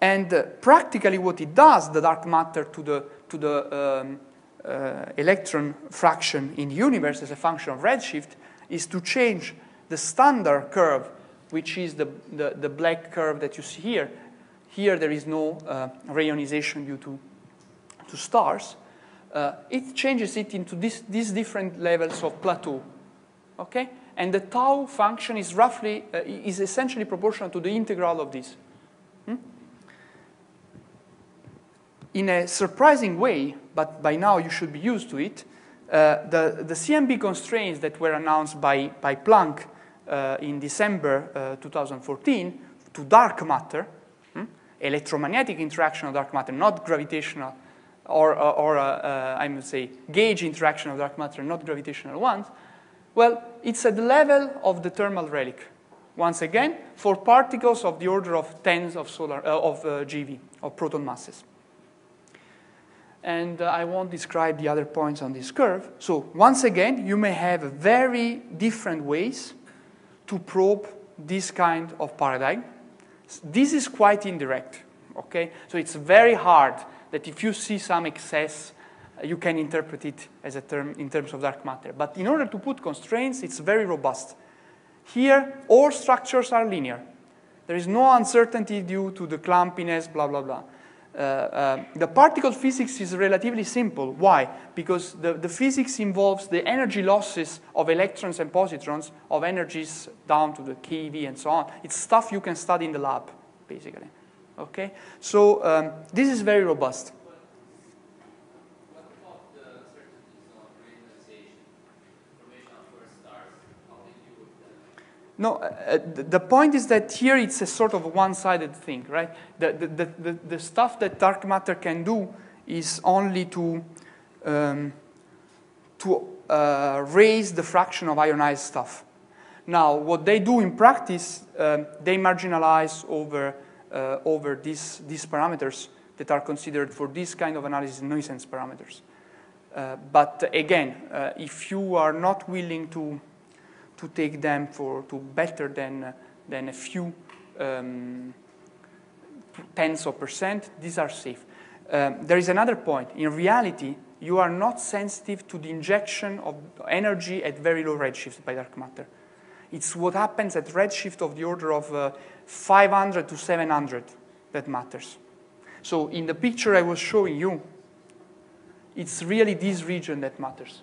And uh, practically what it does, the dark matter to the, to the um, uh, electron fraction in the universe as a function of redshift is to change the standard curve, which is the, the, the black curve that you see here. Here there is no uh, reionization due to, to stars. Uh, it changes it into this, these different levels of plateau. Okay? And the tau function is roughly, uh, is essentially proportional to the integral of this. Hmm? In a surprising way, but by now you should be used to it. Uh, the, the CMB constraints that were announced by, by Planck uh, in December uh, 2014 to dark matter, hmm? electromagnetic interaction of dark matter, not gravitational, or, or, or uh, uh, I would say gauge interaction of dark matter, not gravitational ones, well, it's at the level of the thermal relic. Once again, for particles of the order of tens of, solar, uh, of GeV, of proton masses and uh, I won't describe the other points on this curve. So once again, you may have very different ways to probe this kind of paradigm. This is quite indirect, okay? So it's very hard that if you see some excess, uh, you can interpret it as a term in terms of dark matter. But in order to put constraints, it's very robust. Here, all structures are linear. There is no uncertainty due to the clumpiness, blah, blah, blah. Uh, uh, the particle physics is relatively simple. Why? Because the, the physics involves the energy losses of electrons and positrons, of energies down to the keV and so on. It's stuff you can study in the lab, basically. Okay? So um, this is very robust. No, uh, uh the point is that here it's a sort of one-sided thing, right? The, the, the, the, stuff that dark matter can do is only to, um, to uh, raise the fraction of ionized stuff. Now, what they do in practice, um, they marginalize over, uh, over these, these parameters that are considered for this kind of analysis nuisance parameters. Uh, but again, uh, if you are not willing to to take them for to better than, than a few um, tens of percent, these are safe. Um, there is another point. In reality, you are not sensitive to the injection of energy at very low redshift by dark matter. It's what happens at redshift of the order of uh, 500 to 700 that matters. So in the picture I was showing you, it's really this region that matters.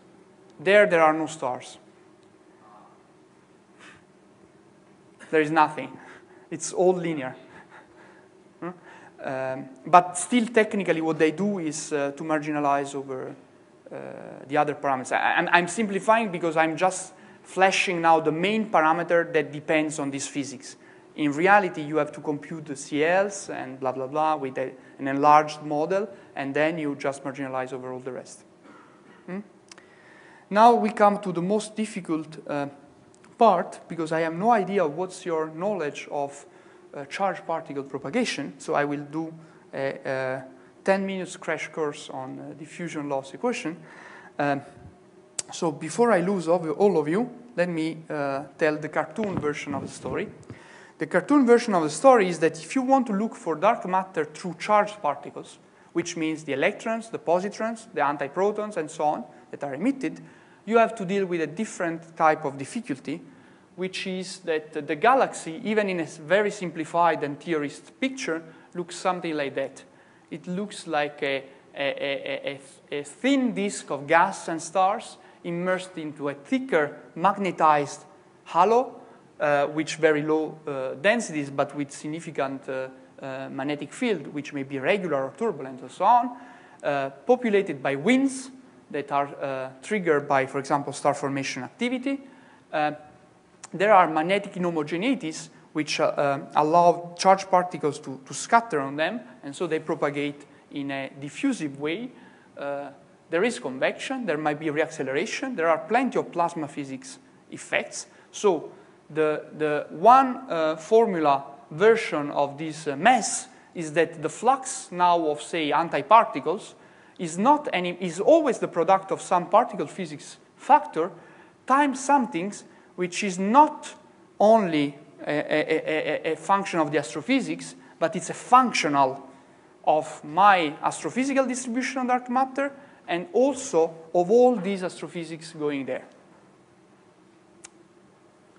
There, there are no stars. There is nothing. It's all linear. Hmm? Um, but still, technically, what they do is uh, to marginalize over uh, the other parameters. I, I'm simplifying because I'm just flashing now the main parameter that depends on this physics. In reality, you have to compute the CLs and blah, blah, blah with a, an enlarged model, and then you just marginalize over all the rest. Hmm? Now we come to the most difficult uh, part because I have no idea what's your knowledge of uh, charge particle propagation. So I will do a, a 10 minutes crash course on uh, diffusion loss equation. Um, so before I lose all of you, let me uh, tell the cartoon version of the story. The cartoon version of the story is that if you want to look for dark matter through charged particles, which means the electrons, the positrons, the antiprotons, and so on, that are emitted, you have to deal with a different type of difficulty, which is that the galaxy, even in a very simplified and theorist picture, looks something like that. It looks like a, a, a, a thin disk of gas and stars immersed into a thicker magnetized halo, uh, which very low uh, densities, but with significant uh, uh magnetic field, which may be regular or turbulent and so on, uh, populated by winds that are uh, triggered by, for example, star formation activity. Uh, there are magnetic inhomogeneities which uh, allow charged particles to, to scatter on them, and so they propagate in a diffusive way. Uh, there is convection, there might be reacceleration, there are plenty of plasma physics effects. So the, the one uh, formula version of this uh, mess is that the flux now of, say, antiparticles is not any, is always the product of some particle physics factor times something which is not only a, a, a, a function of the astrophysics, but it's a functional of my astrophysical distribution of dark matter and also of all these astrophysics going there.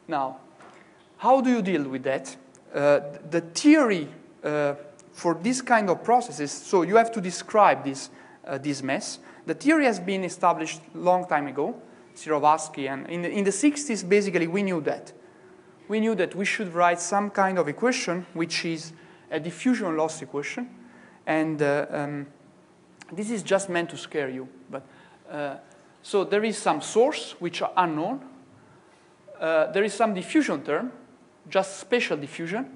Now, how do you deal with that? Uh, the theory uh, for this kind of processes, so you have to describe this uh, this mess. The theory has been established long time ago, Syrovatskii, and in the, in the 60s, basically, we knew that. We knew that we should write some kind of equation, which is a diffusion loss equation, and uh, um, this is just meant to scare you. But uh, so there is some source which are unknown. Uh, there is some diffusion term, just spatial diffusion.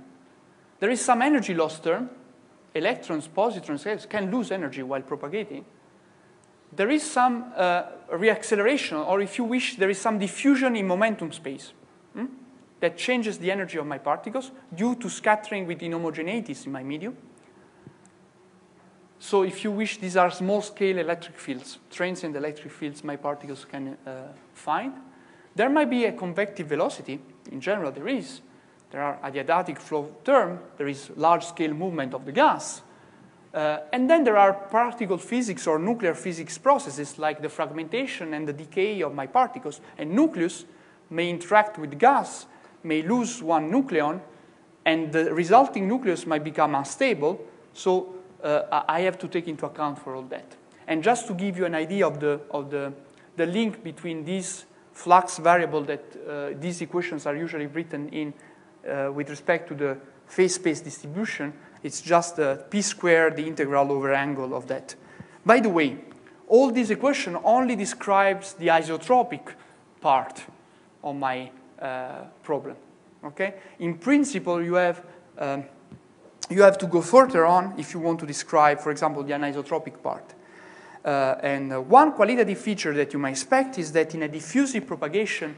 There is some energy loss term, electrons, positrons can lose energy while propagating, there is some uh, reacceleration, or if you wish, there is some diffusion in momentum space hmm, that changes the energy of my particles due to scattering with inhomogeneities in my medium. So if you wish, these are small-scale electric fields, transient electric fields my particles can uh, find. There might be a convective velocity. In general, there is there are adiabatic flow term, there is large-scale movement of the gas. Uh, and then there are particle physics or nuclear physics processes like the fragmentation and the decay of my particles. And nucleus may interact with gas, may lose one nucleon, and the resulting nucleus might become unstable. So uh, I have to take into account for all that. And just to give you an idea of the, of the, the link between these flux variable that uh, these equations are usually written in uh, with respect to the phase space distribution, it's just the p squared, the integral over angle of that. By the way, all this equation only describes the isotropic part of my uh, problem. Okay? In principle, you have, um, you have to go further on if you want to describe, for example, the anisotropic part. Uh, and uh, one qualitative feature that you might expect is that in a diffusive propagation,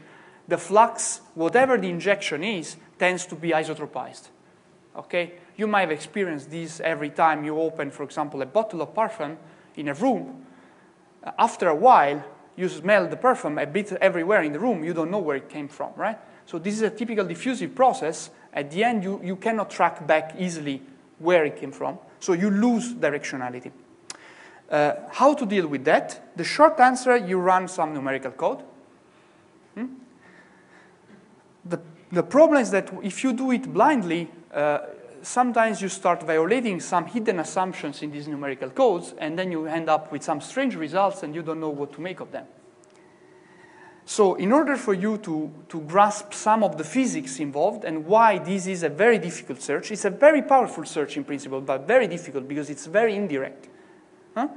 the flux, whatever the injection is, tends to be isotropized. Okay? You might have experienced this every time you open, for example, a bottle of perfume in a room. Uh, after a while, you smell the perfume a bit everywhere in the room. You don't know where it came from, right? So this is a typical diffusive process. At the end, you, you cannot track back easily where it came from. So you lose directionality. Uh, how to deal with that? The short answer, you run some numerical code. Hmm? The, the problem is that if you do it blindly, uh, sometimes you start violating some hidden assumptions in these numerical codes, and then you end up with some strange results and you don't know what to make of them. So in order for you to, to grasp some of the physics involved and why this is a very difficult search, it's a very powerful search in principle, but very difficult because it's very indirect. Huh?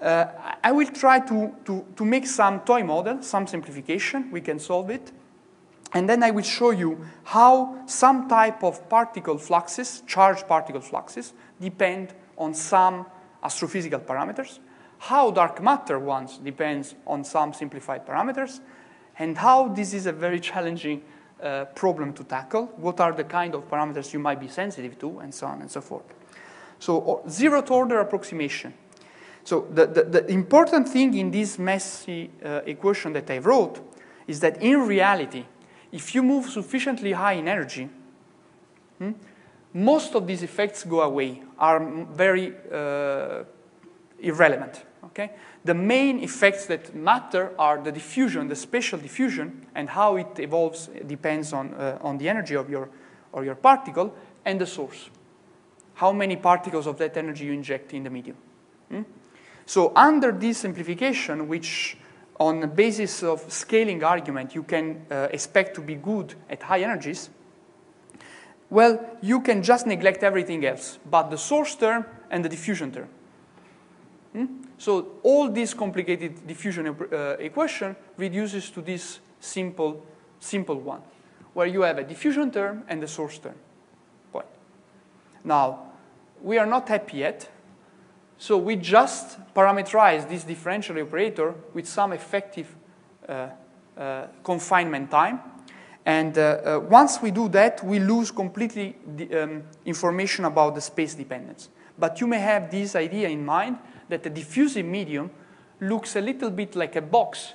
Uh, I will try to, to, to make some toy model, some simplification. We can solve it. And then I will show you how some type of particle fluxes, charged particle fluxes, depend on some astrophysical parameters, how dark matter ones depends on some simplified parameters, and how this is a very challenging uh, problem to tackle, what are the kind of parameters you might be sensitive to, and so on and so forth. So zeroth order approximation. So the, the, the, important thing in this messy uh, equation that I wrote is that in reality, if you move sufficiently high in energy, hmm, most of these effects go away, are very uh, irrelevant. Okay? The main effects that matter are the diffusion, the spatial diffusion, and how it evolves depends on, uh, on the energy of your, or your particle, and the source. How many particles of that energy you inject in the medium. Hmm? So under this simplification, which on the basis of scaling argument you can uh, expect to be good at high energies, well, you can just neglect everything else, but the source term and the diffusion term. Hmm? So all this complicated diffusion uh, equation reduces to this simple, simple one, where you have a diffusion term and a source term. Point. Now, we are not happy yet, so we just parameterize this differential operator with some effective uh, uh, confinement time. And uh, uh once we do that, we lose completely the um, information about the space dependence. But you may have this idea in mind that the diffusive medium looks a little bit like a box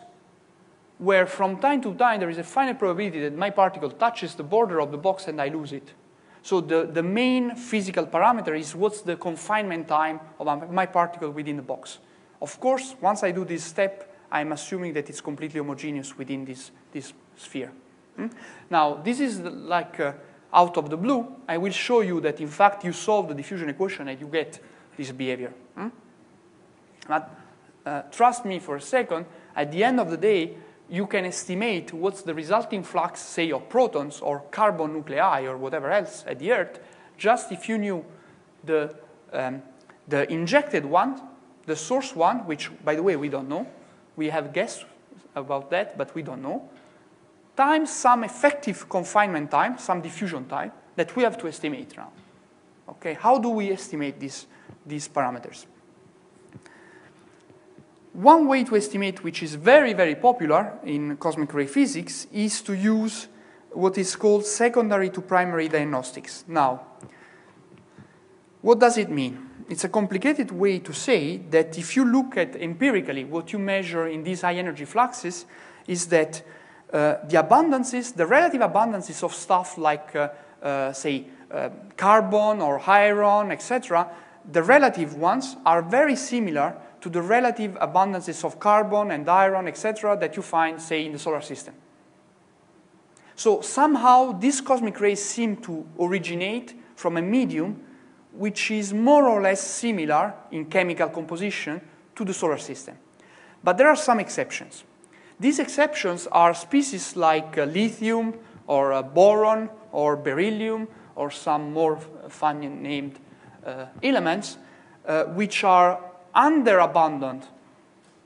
where from time to time there is a finite probability that my particle touches the border of the box and I lose it. So the, the main physical parameter is what's the confinement time of my particle within the box. Of course, once I do this step, I'm assuming that it's completely homogeneous within this, this sphere. Hmm? Now, this is the, like uh, out of the blue. I will show you that, in fact, you solve the diffusion equation and you get this behavior. Hmm? But uh, trust me for a second, at the end of the day, you can estimate what's the resulting flux, say, of protons or carbon nuclei or whatever else at the Earth, just if you knew the, um, the injected one, the source one, which, by the way, we don't know. We have guessed about that, but we don't know, times some effective confinement time, some diffusion time, that we have to estimate now. Okay, how do we estimate these, these parameters? One way to estimate, which is very, very popular in cosmic ray physics, is to use what is called secondary to primary diagnostics. Now, what does it mean? It's a complicated way to say that if you look at empirically what you measure in these high energy fluxes is that uh, the abundances, the relative abundances of stuff like, uh, uh, say, uh, carbon or iron, etc., the relative ones are very similar to the relative abundances of carbon and iron, etc., that you find, say, in the solar system. So somehow these cosmic rays seem to originate from a medium which is more or less similar in chemical composition to the solar system. But there are some exceptions. These exceptions are species like uh, lithium or uh, boron or beryllium or some more funny named uh, elements uh, which are underabundant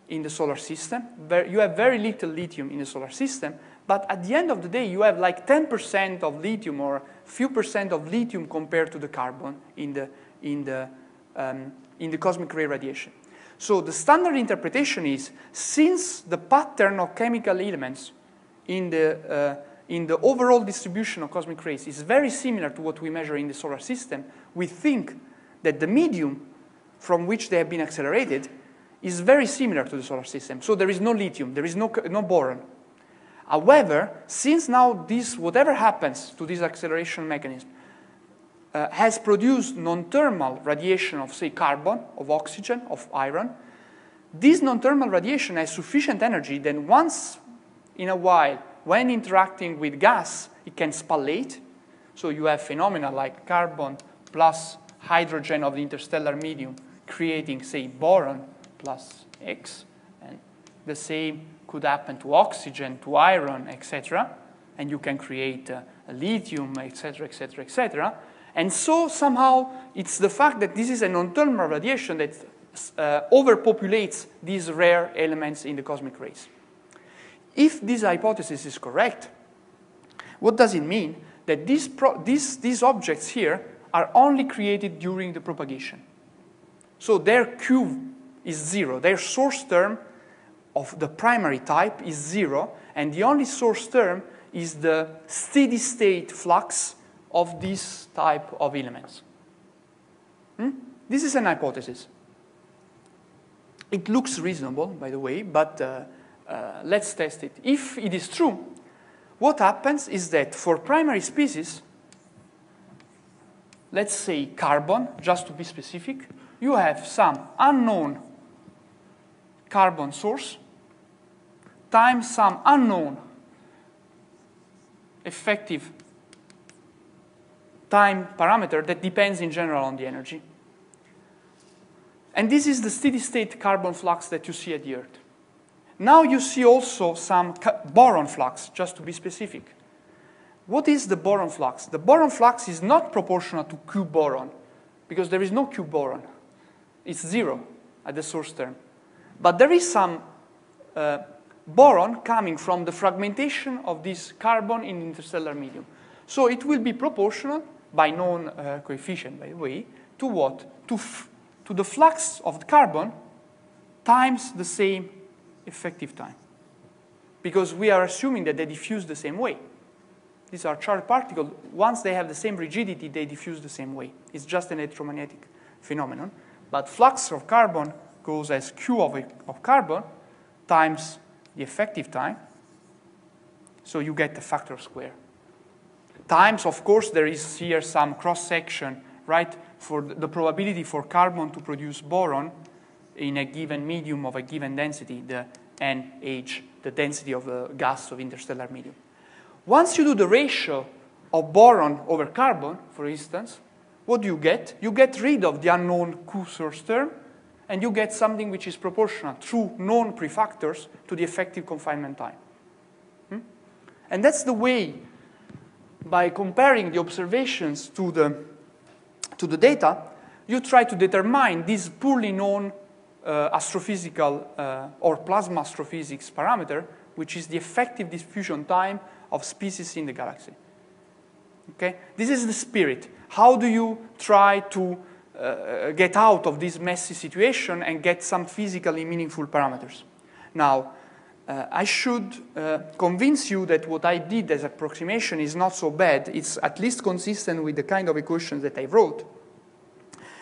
in the solar system. You have very little lithium in the solar system, but at the end of the day, you have like 10% of lithium or a few percent of lithium compared to the carbon in the, in the, um, in the cosmic ray radiation. So the standard interpretation is, since the pattern of chemical elements in the, uh, in the overall distribution of cosmic rays is very similar to what we measure in the solar system, we think that the medium from which they have been accelerated is very similar to the solar system. So there is no lithium, there is no, no boron. However, since now this, whatever happens to this acceleration mechanism, uh, has produced non-thermal radiation of, say, carbon, of oxygen, of iron, this non-thermal radiation has sufficient energy that once in a while, when interacting with gas, it can spallate. So you have phenomena like carbon plus hydrogen of the interstellar medium creating, say, boron plus X, and the same could happen to oxygen, to iron, etc. And you can create uh, lithium, etc., etc., etc. And so somehow it's the fact that this is a non-thermal radiation that uh, overpopulates these rare elements in the cosmic rays. If this hypothesis is correct, what does it mean? That these, these, these objects here are only created during the propagation. So their Q is zero. Their source term of the primary type is zero, and the only source term is the steady state flux of this type of elements. Hmm? This is an hypothesis. It looks reasonable, by the way, but uh, uh, let's test it. If it is true, what happens is that for primary species, let's say carbon, just to be specific, you have some unknown carbon source times some unknown effective time parameter that depends in general on the energy. And this is the steady state carbon flux that you see at the Earth. Now you see also some boron flux, just to be specific. What is the boron flux? The boron flux is not proportional to Q boron, because there is no Q boron. It's zero at the source term. But there is some uh, boron coming from the fragmentation of this carbon in interstellar medium. So it will be proportional, by known uh, coefficient, by the way, to what? To, to the flux of the carbon times the same effective time. Because we are assuming that they diffuse the same way. These are charged particles. Once they have the same rigidity, they diffuse the same way. It's just an electromagnetic phenomenon. But flux of carbon goes as Q of, of carbon times the effective time. So you get the factor square. Times, of course, there is here some cross-section, right, for the probability for carbon to produce boron in a given medium of a given density, the NH, the density of the gas of interstellar medium. Once you do the ratio of boron over carbon, for instance, what do you get? You get rid of the unknown Q source term, and you get something which is proportional through known prefactors to the effective confinement time. Hmm? And that's the way, by comparing the observations to the, to the data, you try to determine this poorly known uh, astrophysical uh, or plasma astrophysics parameter, which is the effective diffusion time of species in the galaxy. Okay? This is the spirit. How do you try to uh, get out of this messy situation and get some physically meaningful parameters. Now, uh, I should uh, convince you that what I did as approximation is not so bad. It's at least consistent with the kind of equations that I wrote.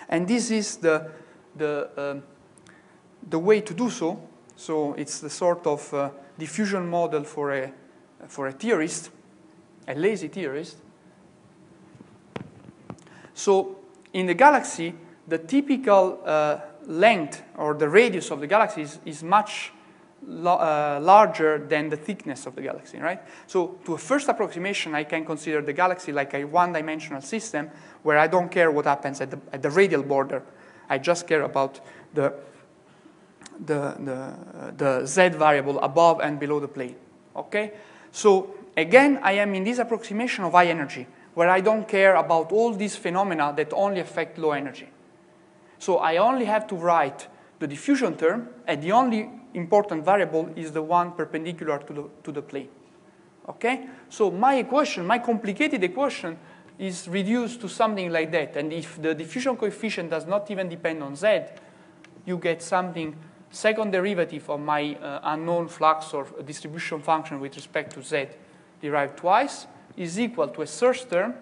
And this is the, the, um, the way to do so. So it's the sort of uh, diffusion model for a, for a theorist, a lazy theorist. So in the galaxy, the typical uh, length or the radius of the galaxy is, is much uh, larger than the thickness of the galaxy, right? So to a first approximation, I can consider the galaxy like a one-dimensional system where I don't care what happens at the, at the radial border. I just care about the, the, the, the z variable above and below the plane, okay? So again, I am in this approximation of high energy, where I don't care about all these phenomena that only affect low energy. So I only have to write the diffusion term, and the only important variable is the one perpendicular to the, to the plane. Okay? So my equation, my complicated equation, is reduced to something like that. And if the diffusion coefficient does not even depend on z, you get something second derivative of my uh, unknown flux or distribution function with respect to z derived twice is equal to a source term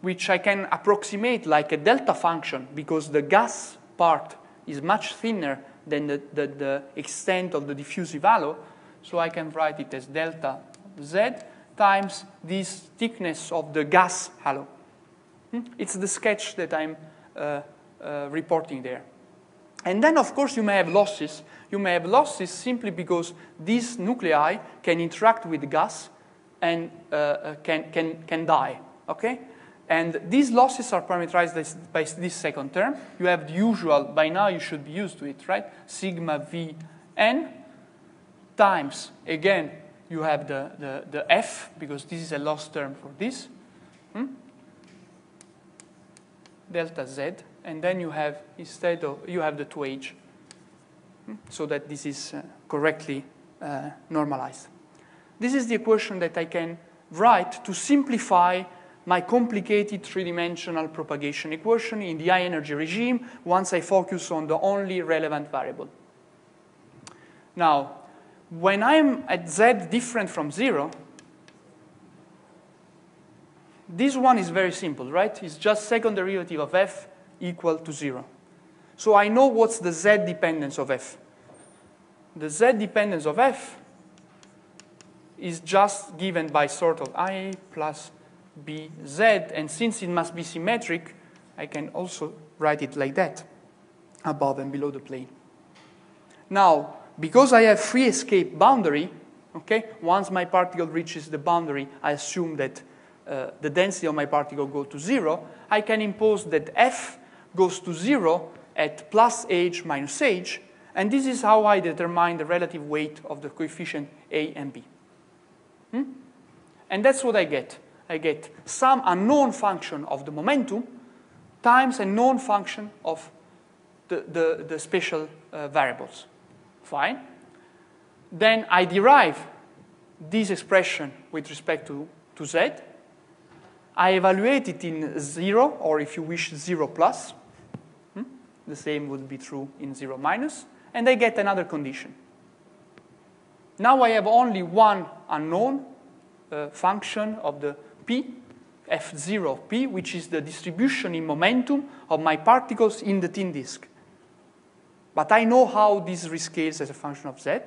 which I can approximate like a delta function because the gas part is much thinner than the, the, the extent of the diffusive halo. So I can write it as delta z times this thickness of the gas halo. Hmm? It's the sketch that I'm uh, uh, reporting there. And then, of course, you may have losses. You may have losses simply because these nuclei can interact with gas and uh, uh can, can, can die. Okay? And these losses are parameterized by this second term. You have the usual, by now you should be used to it, right? Sigma V n times, again, you have the, the, the F, because this is a loss term for this, hmm? delta Z, and then you have, instead of, you have the 2H, hmm? so that this is uh, correctly uh, normalized. This is the equation that I can write to simplify my complicated three-dimensional propagation equation in the high energy regime once I focus on the only relevant variable. Now, when I'm at z different from zero, this one is very simple, right? It's just second derivative of f equal to zero. So I know what's the z dependence of f. The z dependence of f is just given by sort of i plus bz. and since it must be symmetric, I can also write it like that, above and below the plane. Now, because I have free escape boundary, okay, once my particle reaches the boundary, I assume that uh, the density of my particle goes to zero, I can impose that f goes to zero at plus h minus h, and this is how I determine the relative weight of the coefficient a and b. Hmm? And that's what I get. I get some unknown function of the momentum times a known function of the, the, the spatial uh, variables. Fine. Then I derive this expression with respect to, to z. I evaluate it in 0, or if you wish, 0 plus. Hmm? The same would be true in 0 minus. And I get another condition. Now I have only one unknown uh, function of the P, F0 of P, which is the distribution in momentum of my particles in the thin disk. But I know how this rescales as a function of Z.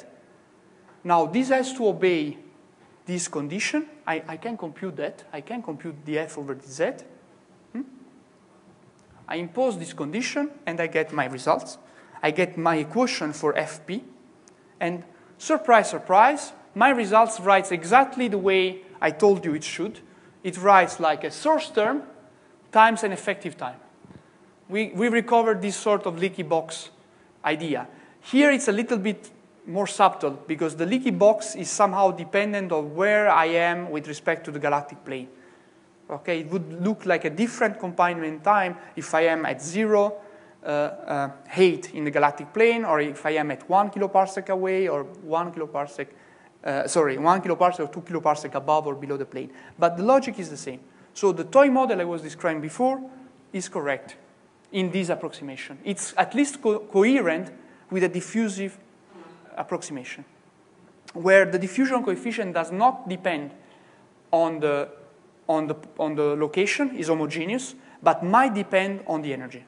Now, this has to obey this condition. I, I can compute that. I can compute the F over the Z. Hmm? I impose this condition, and I get my results. I get my equation for FP. And surprise, surprise, my results writes exactly the way I told you it should it writes like a source term times an effective time. We, we recovered this sort of leaky box idea. Here it's a little bit more subtle because the leaky box is somehow dependent on where I am with respect to the galactic plane. Okay, it would look like a different confinement time if I am at zero height in the galactic plane or if I am at one kiloparsec away or one kiloparsec uh, sorry, one kiloparsec or two kiloparsec above or below the plane. But the logic is the same. So the toy model I was describing before is correct in this approximation. It's at least co coherent with a diffusive approximation, where the diffusion coefficient does not depend on the, on the, on the location, is homogeneous, but might depend on the energy.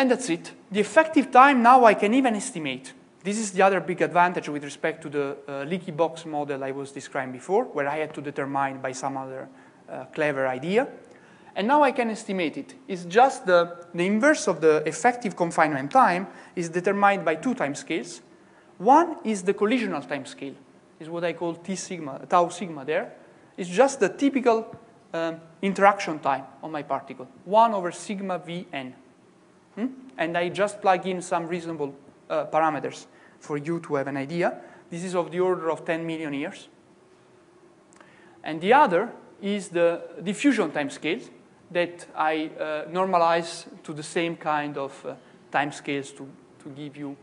And that's it. The effective time now I can even estimate. This is the other big advantage with respect to the uh, leaky box model I was describing before, where I had to determine by some other uh, clever idea. And now I can estimate it. It's just the, the inverse of the effective confinement time is determined by two time scales. One is the collisional time scale, is what I call T sigma, tau sigma there. It's just the typical um, interaction time on my particle, 1 over sigma Vn. Hmm? And I just plug in some reasonable uh, parameters for you to have an idea. This is of the order of 10 million years. And the other is the diffusion time scale that I uh, normalize to the same kind of uh, time scales to, to give you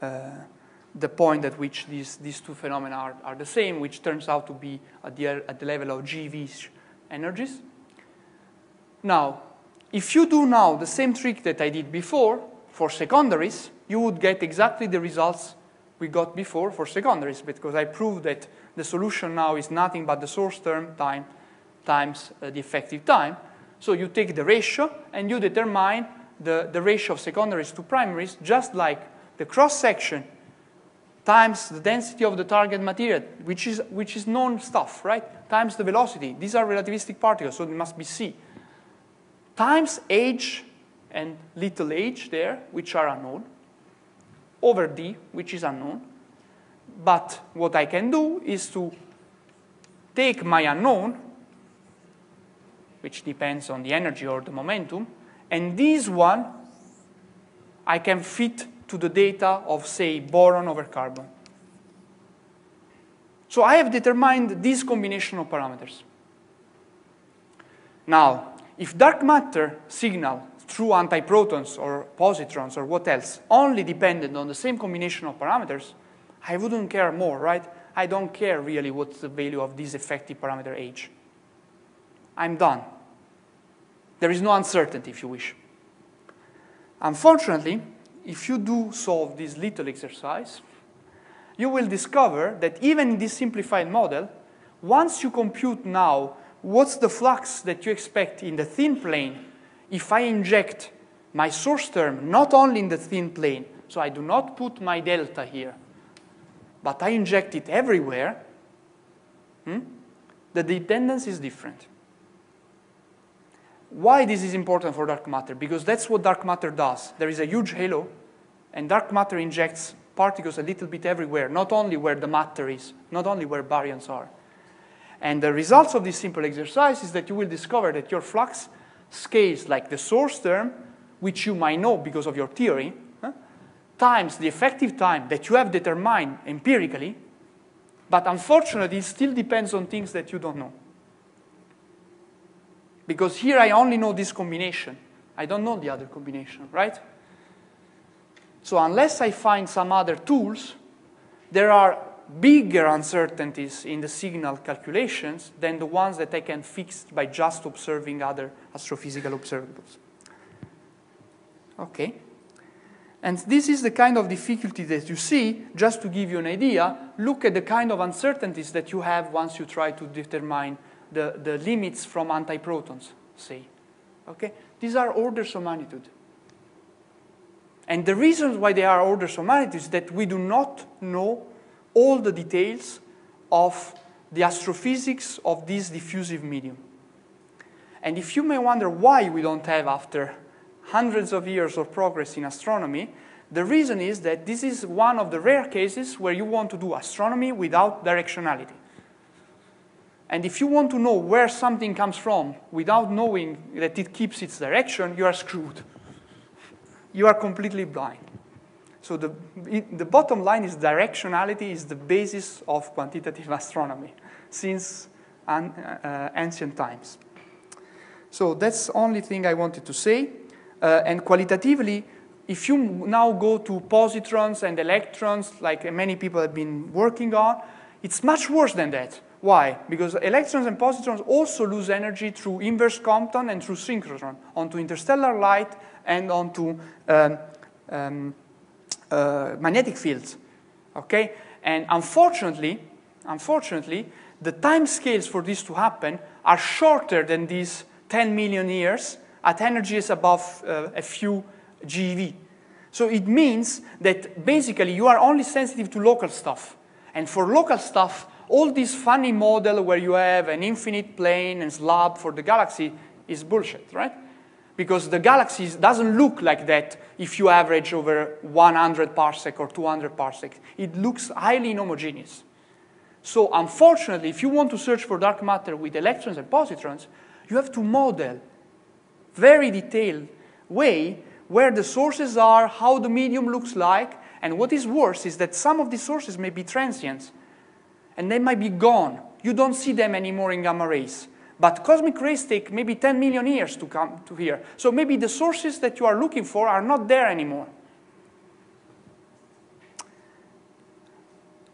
uh, the point at which these, these two phenomena are, are the same, which turns out to be at the, at the level of GV energies. Now, if you do now the same trick that I did before for secondaries, you would get exactly the results we got before for secondaries because I proved that the solution now is nothing but the source term time times uh, the effective time. So you take the ratio and you determine the, the ratio of secondaries to primaries just like the cross-section times the density of the target material, which is, which is known stuff, right? Times the velocity. These are relativistic particles, so it must be c. Times h and little h there, which are unknown, over d, which is unknown. But what I can do is to take my unknown, which depends on the energy or the momentum, and this one I can fit to the data of, say, boron over carbon. So I have determined this combination of parameters. Now, if dark matter signal through antiprotons or positrons or what else only depended on the same combination of parameters, I wouldn't care more, right? I don't care really what's the value of this effective parameter h. I'm done. There is no uncertainty, if you wish. Unfortunately, if you do solve this little exercise, you will discover that even in this simplified model, once you compute now what's the flux that you expect in the thin plane if I inject my source term not only in the thin plane, so I do not put my delta here, but I inject it everywhere, hmm, the dependence is different. Why this is important for dark matter? Because that's what dark matter does. There is a huge halo, and dark matter injects particles a little bit everywhere, not only where the matter is, not only where baryons are. And the results of this simple exercise is that you will discover that your flux scales like the source term, which you might know because of your theory, huh, times the effective time that you have determined empirically, but unfortunately it still depends on things that you don't know. Because here I only know this combination. I don't know the other combination, right? So unless I find some other tools, there are bigger uncertainties in the signal calculations than the ones that I can fix by just observing other astrophysical observables. Okay. And this is the kind of difficulty that you see, just to give you an idea, look at the kind of uncertainties that you have once you try to determine the, the limits from antiprotons, say. Okay? These are orders of magnitude. And the reasons why they are orders of magnitude is that we do not know all the details of the astrophysics of this diffusive medium. And if you may wonder why we don't have, after hundreds of years of progress in astronomy, the reason is that this is one of the rare cases where you want to do astronomy without directionality. And if you want to know where something comes from without knowing that it keeps its direction, you are screwed. You are completely blind. So the, the bottom line is directionality is the basis of quantitative (laughs) astronomy since an, uh, ancient times. So that's the only thing I wanted to say. Uh, and qualitatively, if you now go to positrons and electrons, like many people have been working on, it's much worse than that. Why? Because electrons and positrons also lose energy through inverse Compton and through synchrotron, onto interstellar light and onto um, um, uh, magnetic fields. Okay? And unfortunately, unfortunately, the time scales for this to happen are shorter than these 10 million years at energies above uh, a few GeV. So it means that basically you are only sensitive to local stuff. And for local stuff, all this funny model where you have an infinite plane and slab for the galaxy is bullshit, right? Because the galaxy doesn't look like that if you average over 100 parsec or 200 parsec. It looks highly inhomogeneous. So unfortunately, if you want to search for dark matter with electrons and positrons, you have to model very detailed way where the sources are, how the medium looks like, and what is worse is that some of these sources may be transient, and they might be gone. You don't see them anymore in gamma rays. But cosmic rays take maybe 10 million years to come to here. So maybe the sources that you are looking for are not there anymore.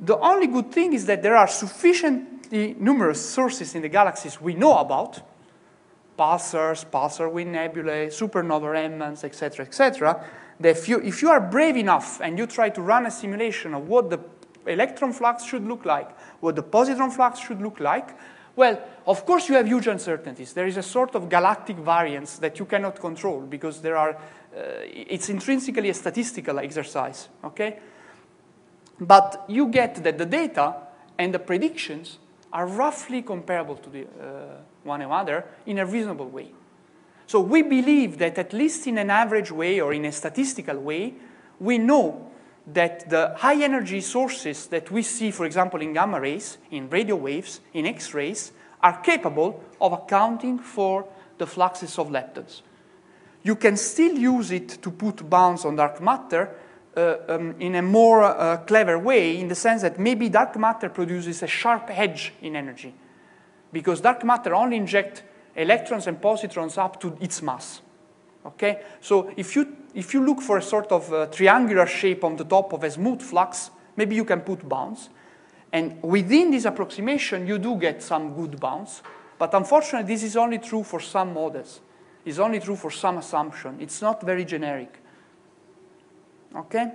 The only good thing is that there are sufficiently numerous sources in the galaxies we know about, pulsars, pulsar wind nebulae, supernova remnants, etc., etc., that if you, if you are brave enough and you try to run a simulation of what the electron flux should look like, what the positron flux should look like, well, of course you have huge uncertainties. There is a sort of galactic variance that you cannot control because there are, uh, it's intrinsically a statistical exercise, okay? But you get that the data and the predictions are roughly comparable to the, uh, one another in a reasonable way. So we believe that at least in an average way or in a statistical way, we know that the high energy sources that we see, for example, in gamma rays, in radio waves, in X-rays, are capable of accounting for the fluxes of leptons. You can still use it to put bounds on dark matter uh, um, in a more uh, clever way in the sense that maybe dark matter produces a sharp edge in energy because dark matter only injects electrons and positrons up to its mass. Okay? So if you, if you look for a sort of uh, triangular shape on the top of a smooth flux, maybe you can put bounds. And within this approximation, you do get some good bounds. But unfortunately, this is only true for some models. It's only true for some assumption. It's not very generic. Okay?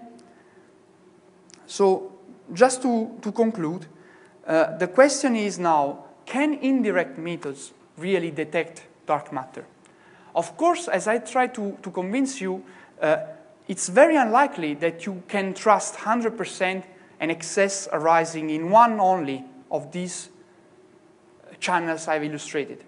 So just to, to conclude, uh, the question is now, can indirect methods really detect dark matter? Of course, as I try to, to convince you, uh, it's very unlikely that you can trust 100% an excess arising in one only of these channels I've illustrated.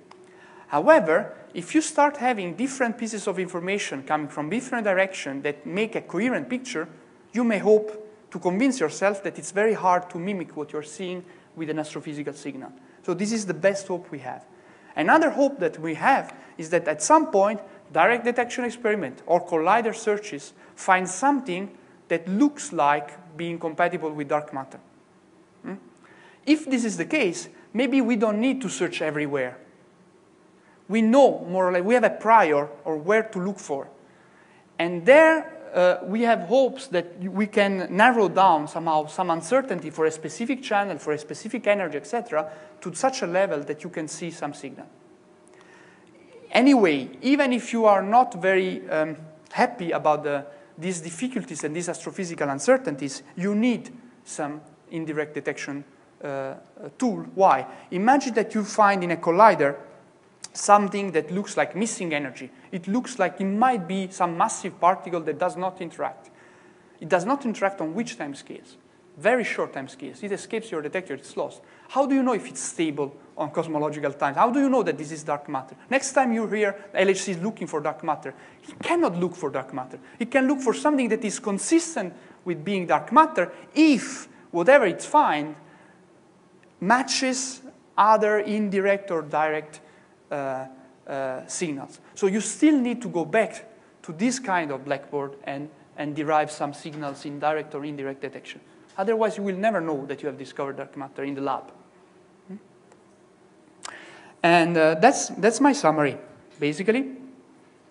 However, if you start having different pieces of information coming from different directions that make a coherent picture, you may hope to convince yourself that it's very hard to mimic what you're seeing with an astrophysical signal. So this is the best hope we have. Another hope that we have is that at some point, direct detection experiment or collider searches find something that looks like being compatible with dark matter. Hmm? If this is the case, maybe we don't need to search everywhere. We know more or less, we have a prior or where to look for. And there uh, we have hopes that we can narrow down somehow some uncertainty for a specific channel, for a specific energy, etc., to such a level that you can see some signal. Anyway, even if you are not very um, happy about the, these difficulties and these astrophysical uncertainties, you need some indirect detection uh, tool. Why? Imagine that you find in a collider something that looks like missing energy. It looks like it might be some massive particle that does not interact. It does not interact on which time scales? Very short time scales. It escapes your detector, it's lost. How do you know if it's stable on cosmological times? How do you know that this is dark matter? Next time you hear LHC is looking for dark matter, it cannot look for dark matter. It can look for something that is consistent with being dark matter if whatever it finds matches other indirect or direct signals. So you still need to go back to this kind of blackboard and, and derive some signals in direct or indirect detection. Otherwise, you will never know that you have discovered dark matter in the lab. Hmm? And uh, that's, that's my summary, basically.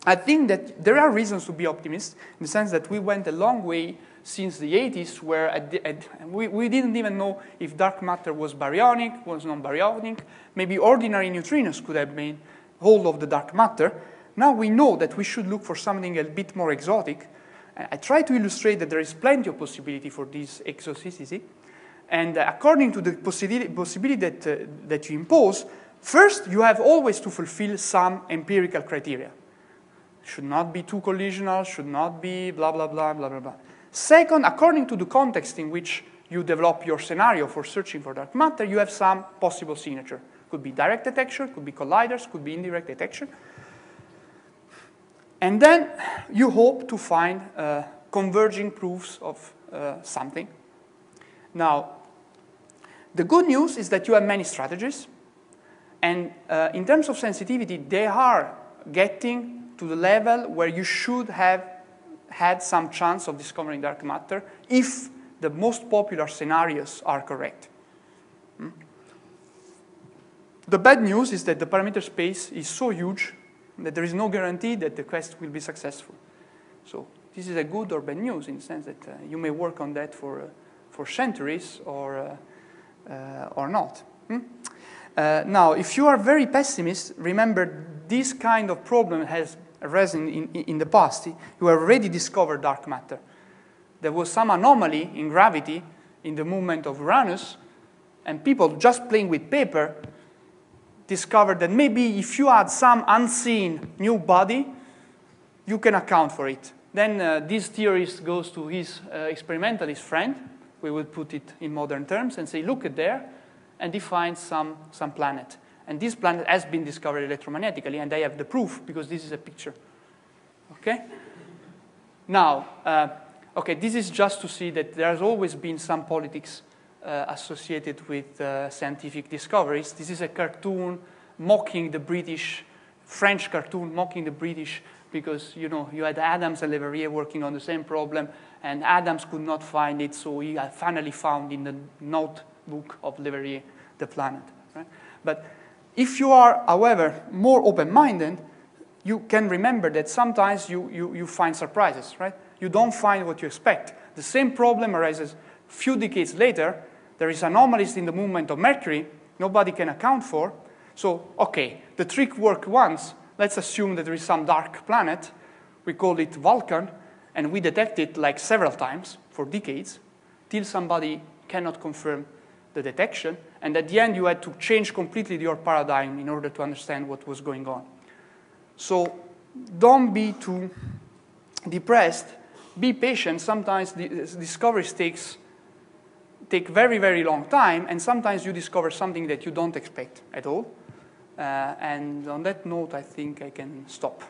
I think that there are reasons to be optimistic in the sense that we went a long way since the 80s, where at the, at, we, we didn't even know if dark matter was baryonic, was non-baryonic. Maybe ordinary neutrinos could have been hold of the dark matter. Now we know that we should look for something a bit more exotic. I try to illustrate that there is plenty of possibility for this exoticity. And uh, according to the possibility, that, uh, that you impose, first you have always to fulfill some empirical criteria. Should not be too collisional, should not be blah, blah, blah, blah, blah, blah. Second, according to the context in which you develop your scenario for searching for dark matter, you have some possible signature. Could be direct detection, could be colliders, could be indirect detection. And then you hope to find uh, converging proofs of uh, something. Now, the good news is that you have many strategies. And uh, in terms of sensitivity, they are getting to the level where you should have had some chance of discovering dark matter if the most popular scenarios are correct. Hmm? The bad news is that the parameter space is so huge that there is no guarantee that the quest will be successful. So this is a good or bad news in the sense that uh, you may work on that for, uh, for centuries or, uh, uh or not. Hmm? Uh, now, if you are very pessimist, remember this kind of problem has arisen in, in, the past. You already discovered dark matter. There was some anomaly in gravity in the movement of Uranus, and people just playing with paper discovered that maybe if you add some unseen new body, you can account for it. Then uh, this theorist goes to his uh, experimentalist friend, we will put it in modern terms, and say, look at there, and define some, some planet. And this planet has been discovered electromagnetically, and I have the proof because this is a picture. Okay? Now, uh, okay, this is just to see that there has always been some politics uh, associated with uh, scientific discoveries. This is a cartoon mocking the British, French cartoon mocking the British because, you know, you had Adams and Leverrier working on the same problem, and Adams could not find it, so he finally found in the notebook of Leverrier the planet. Right? But if you are, however, more open-minded, you can remember that sometimes you, you, you find surprises, right? You don't find what you expect. The same problem arises a few decades later. There is anomalies in the movement of Mercury nobody can account for. So, okay, the trick worked once. Let's assume that there is some dark planet. We call it Vulcan, and we detect it like several times for decades till somebody cannot confirm the detection. And at the end, you had to change completely your paradigm in order to understand what was going on. So don't be too depressed. Be patient. Sometimes discoveries takes, take very, very long time, and sometimes you discover something that you don't expect at all. Uh, and on that note, I think I can stop.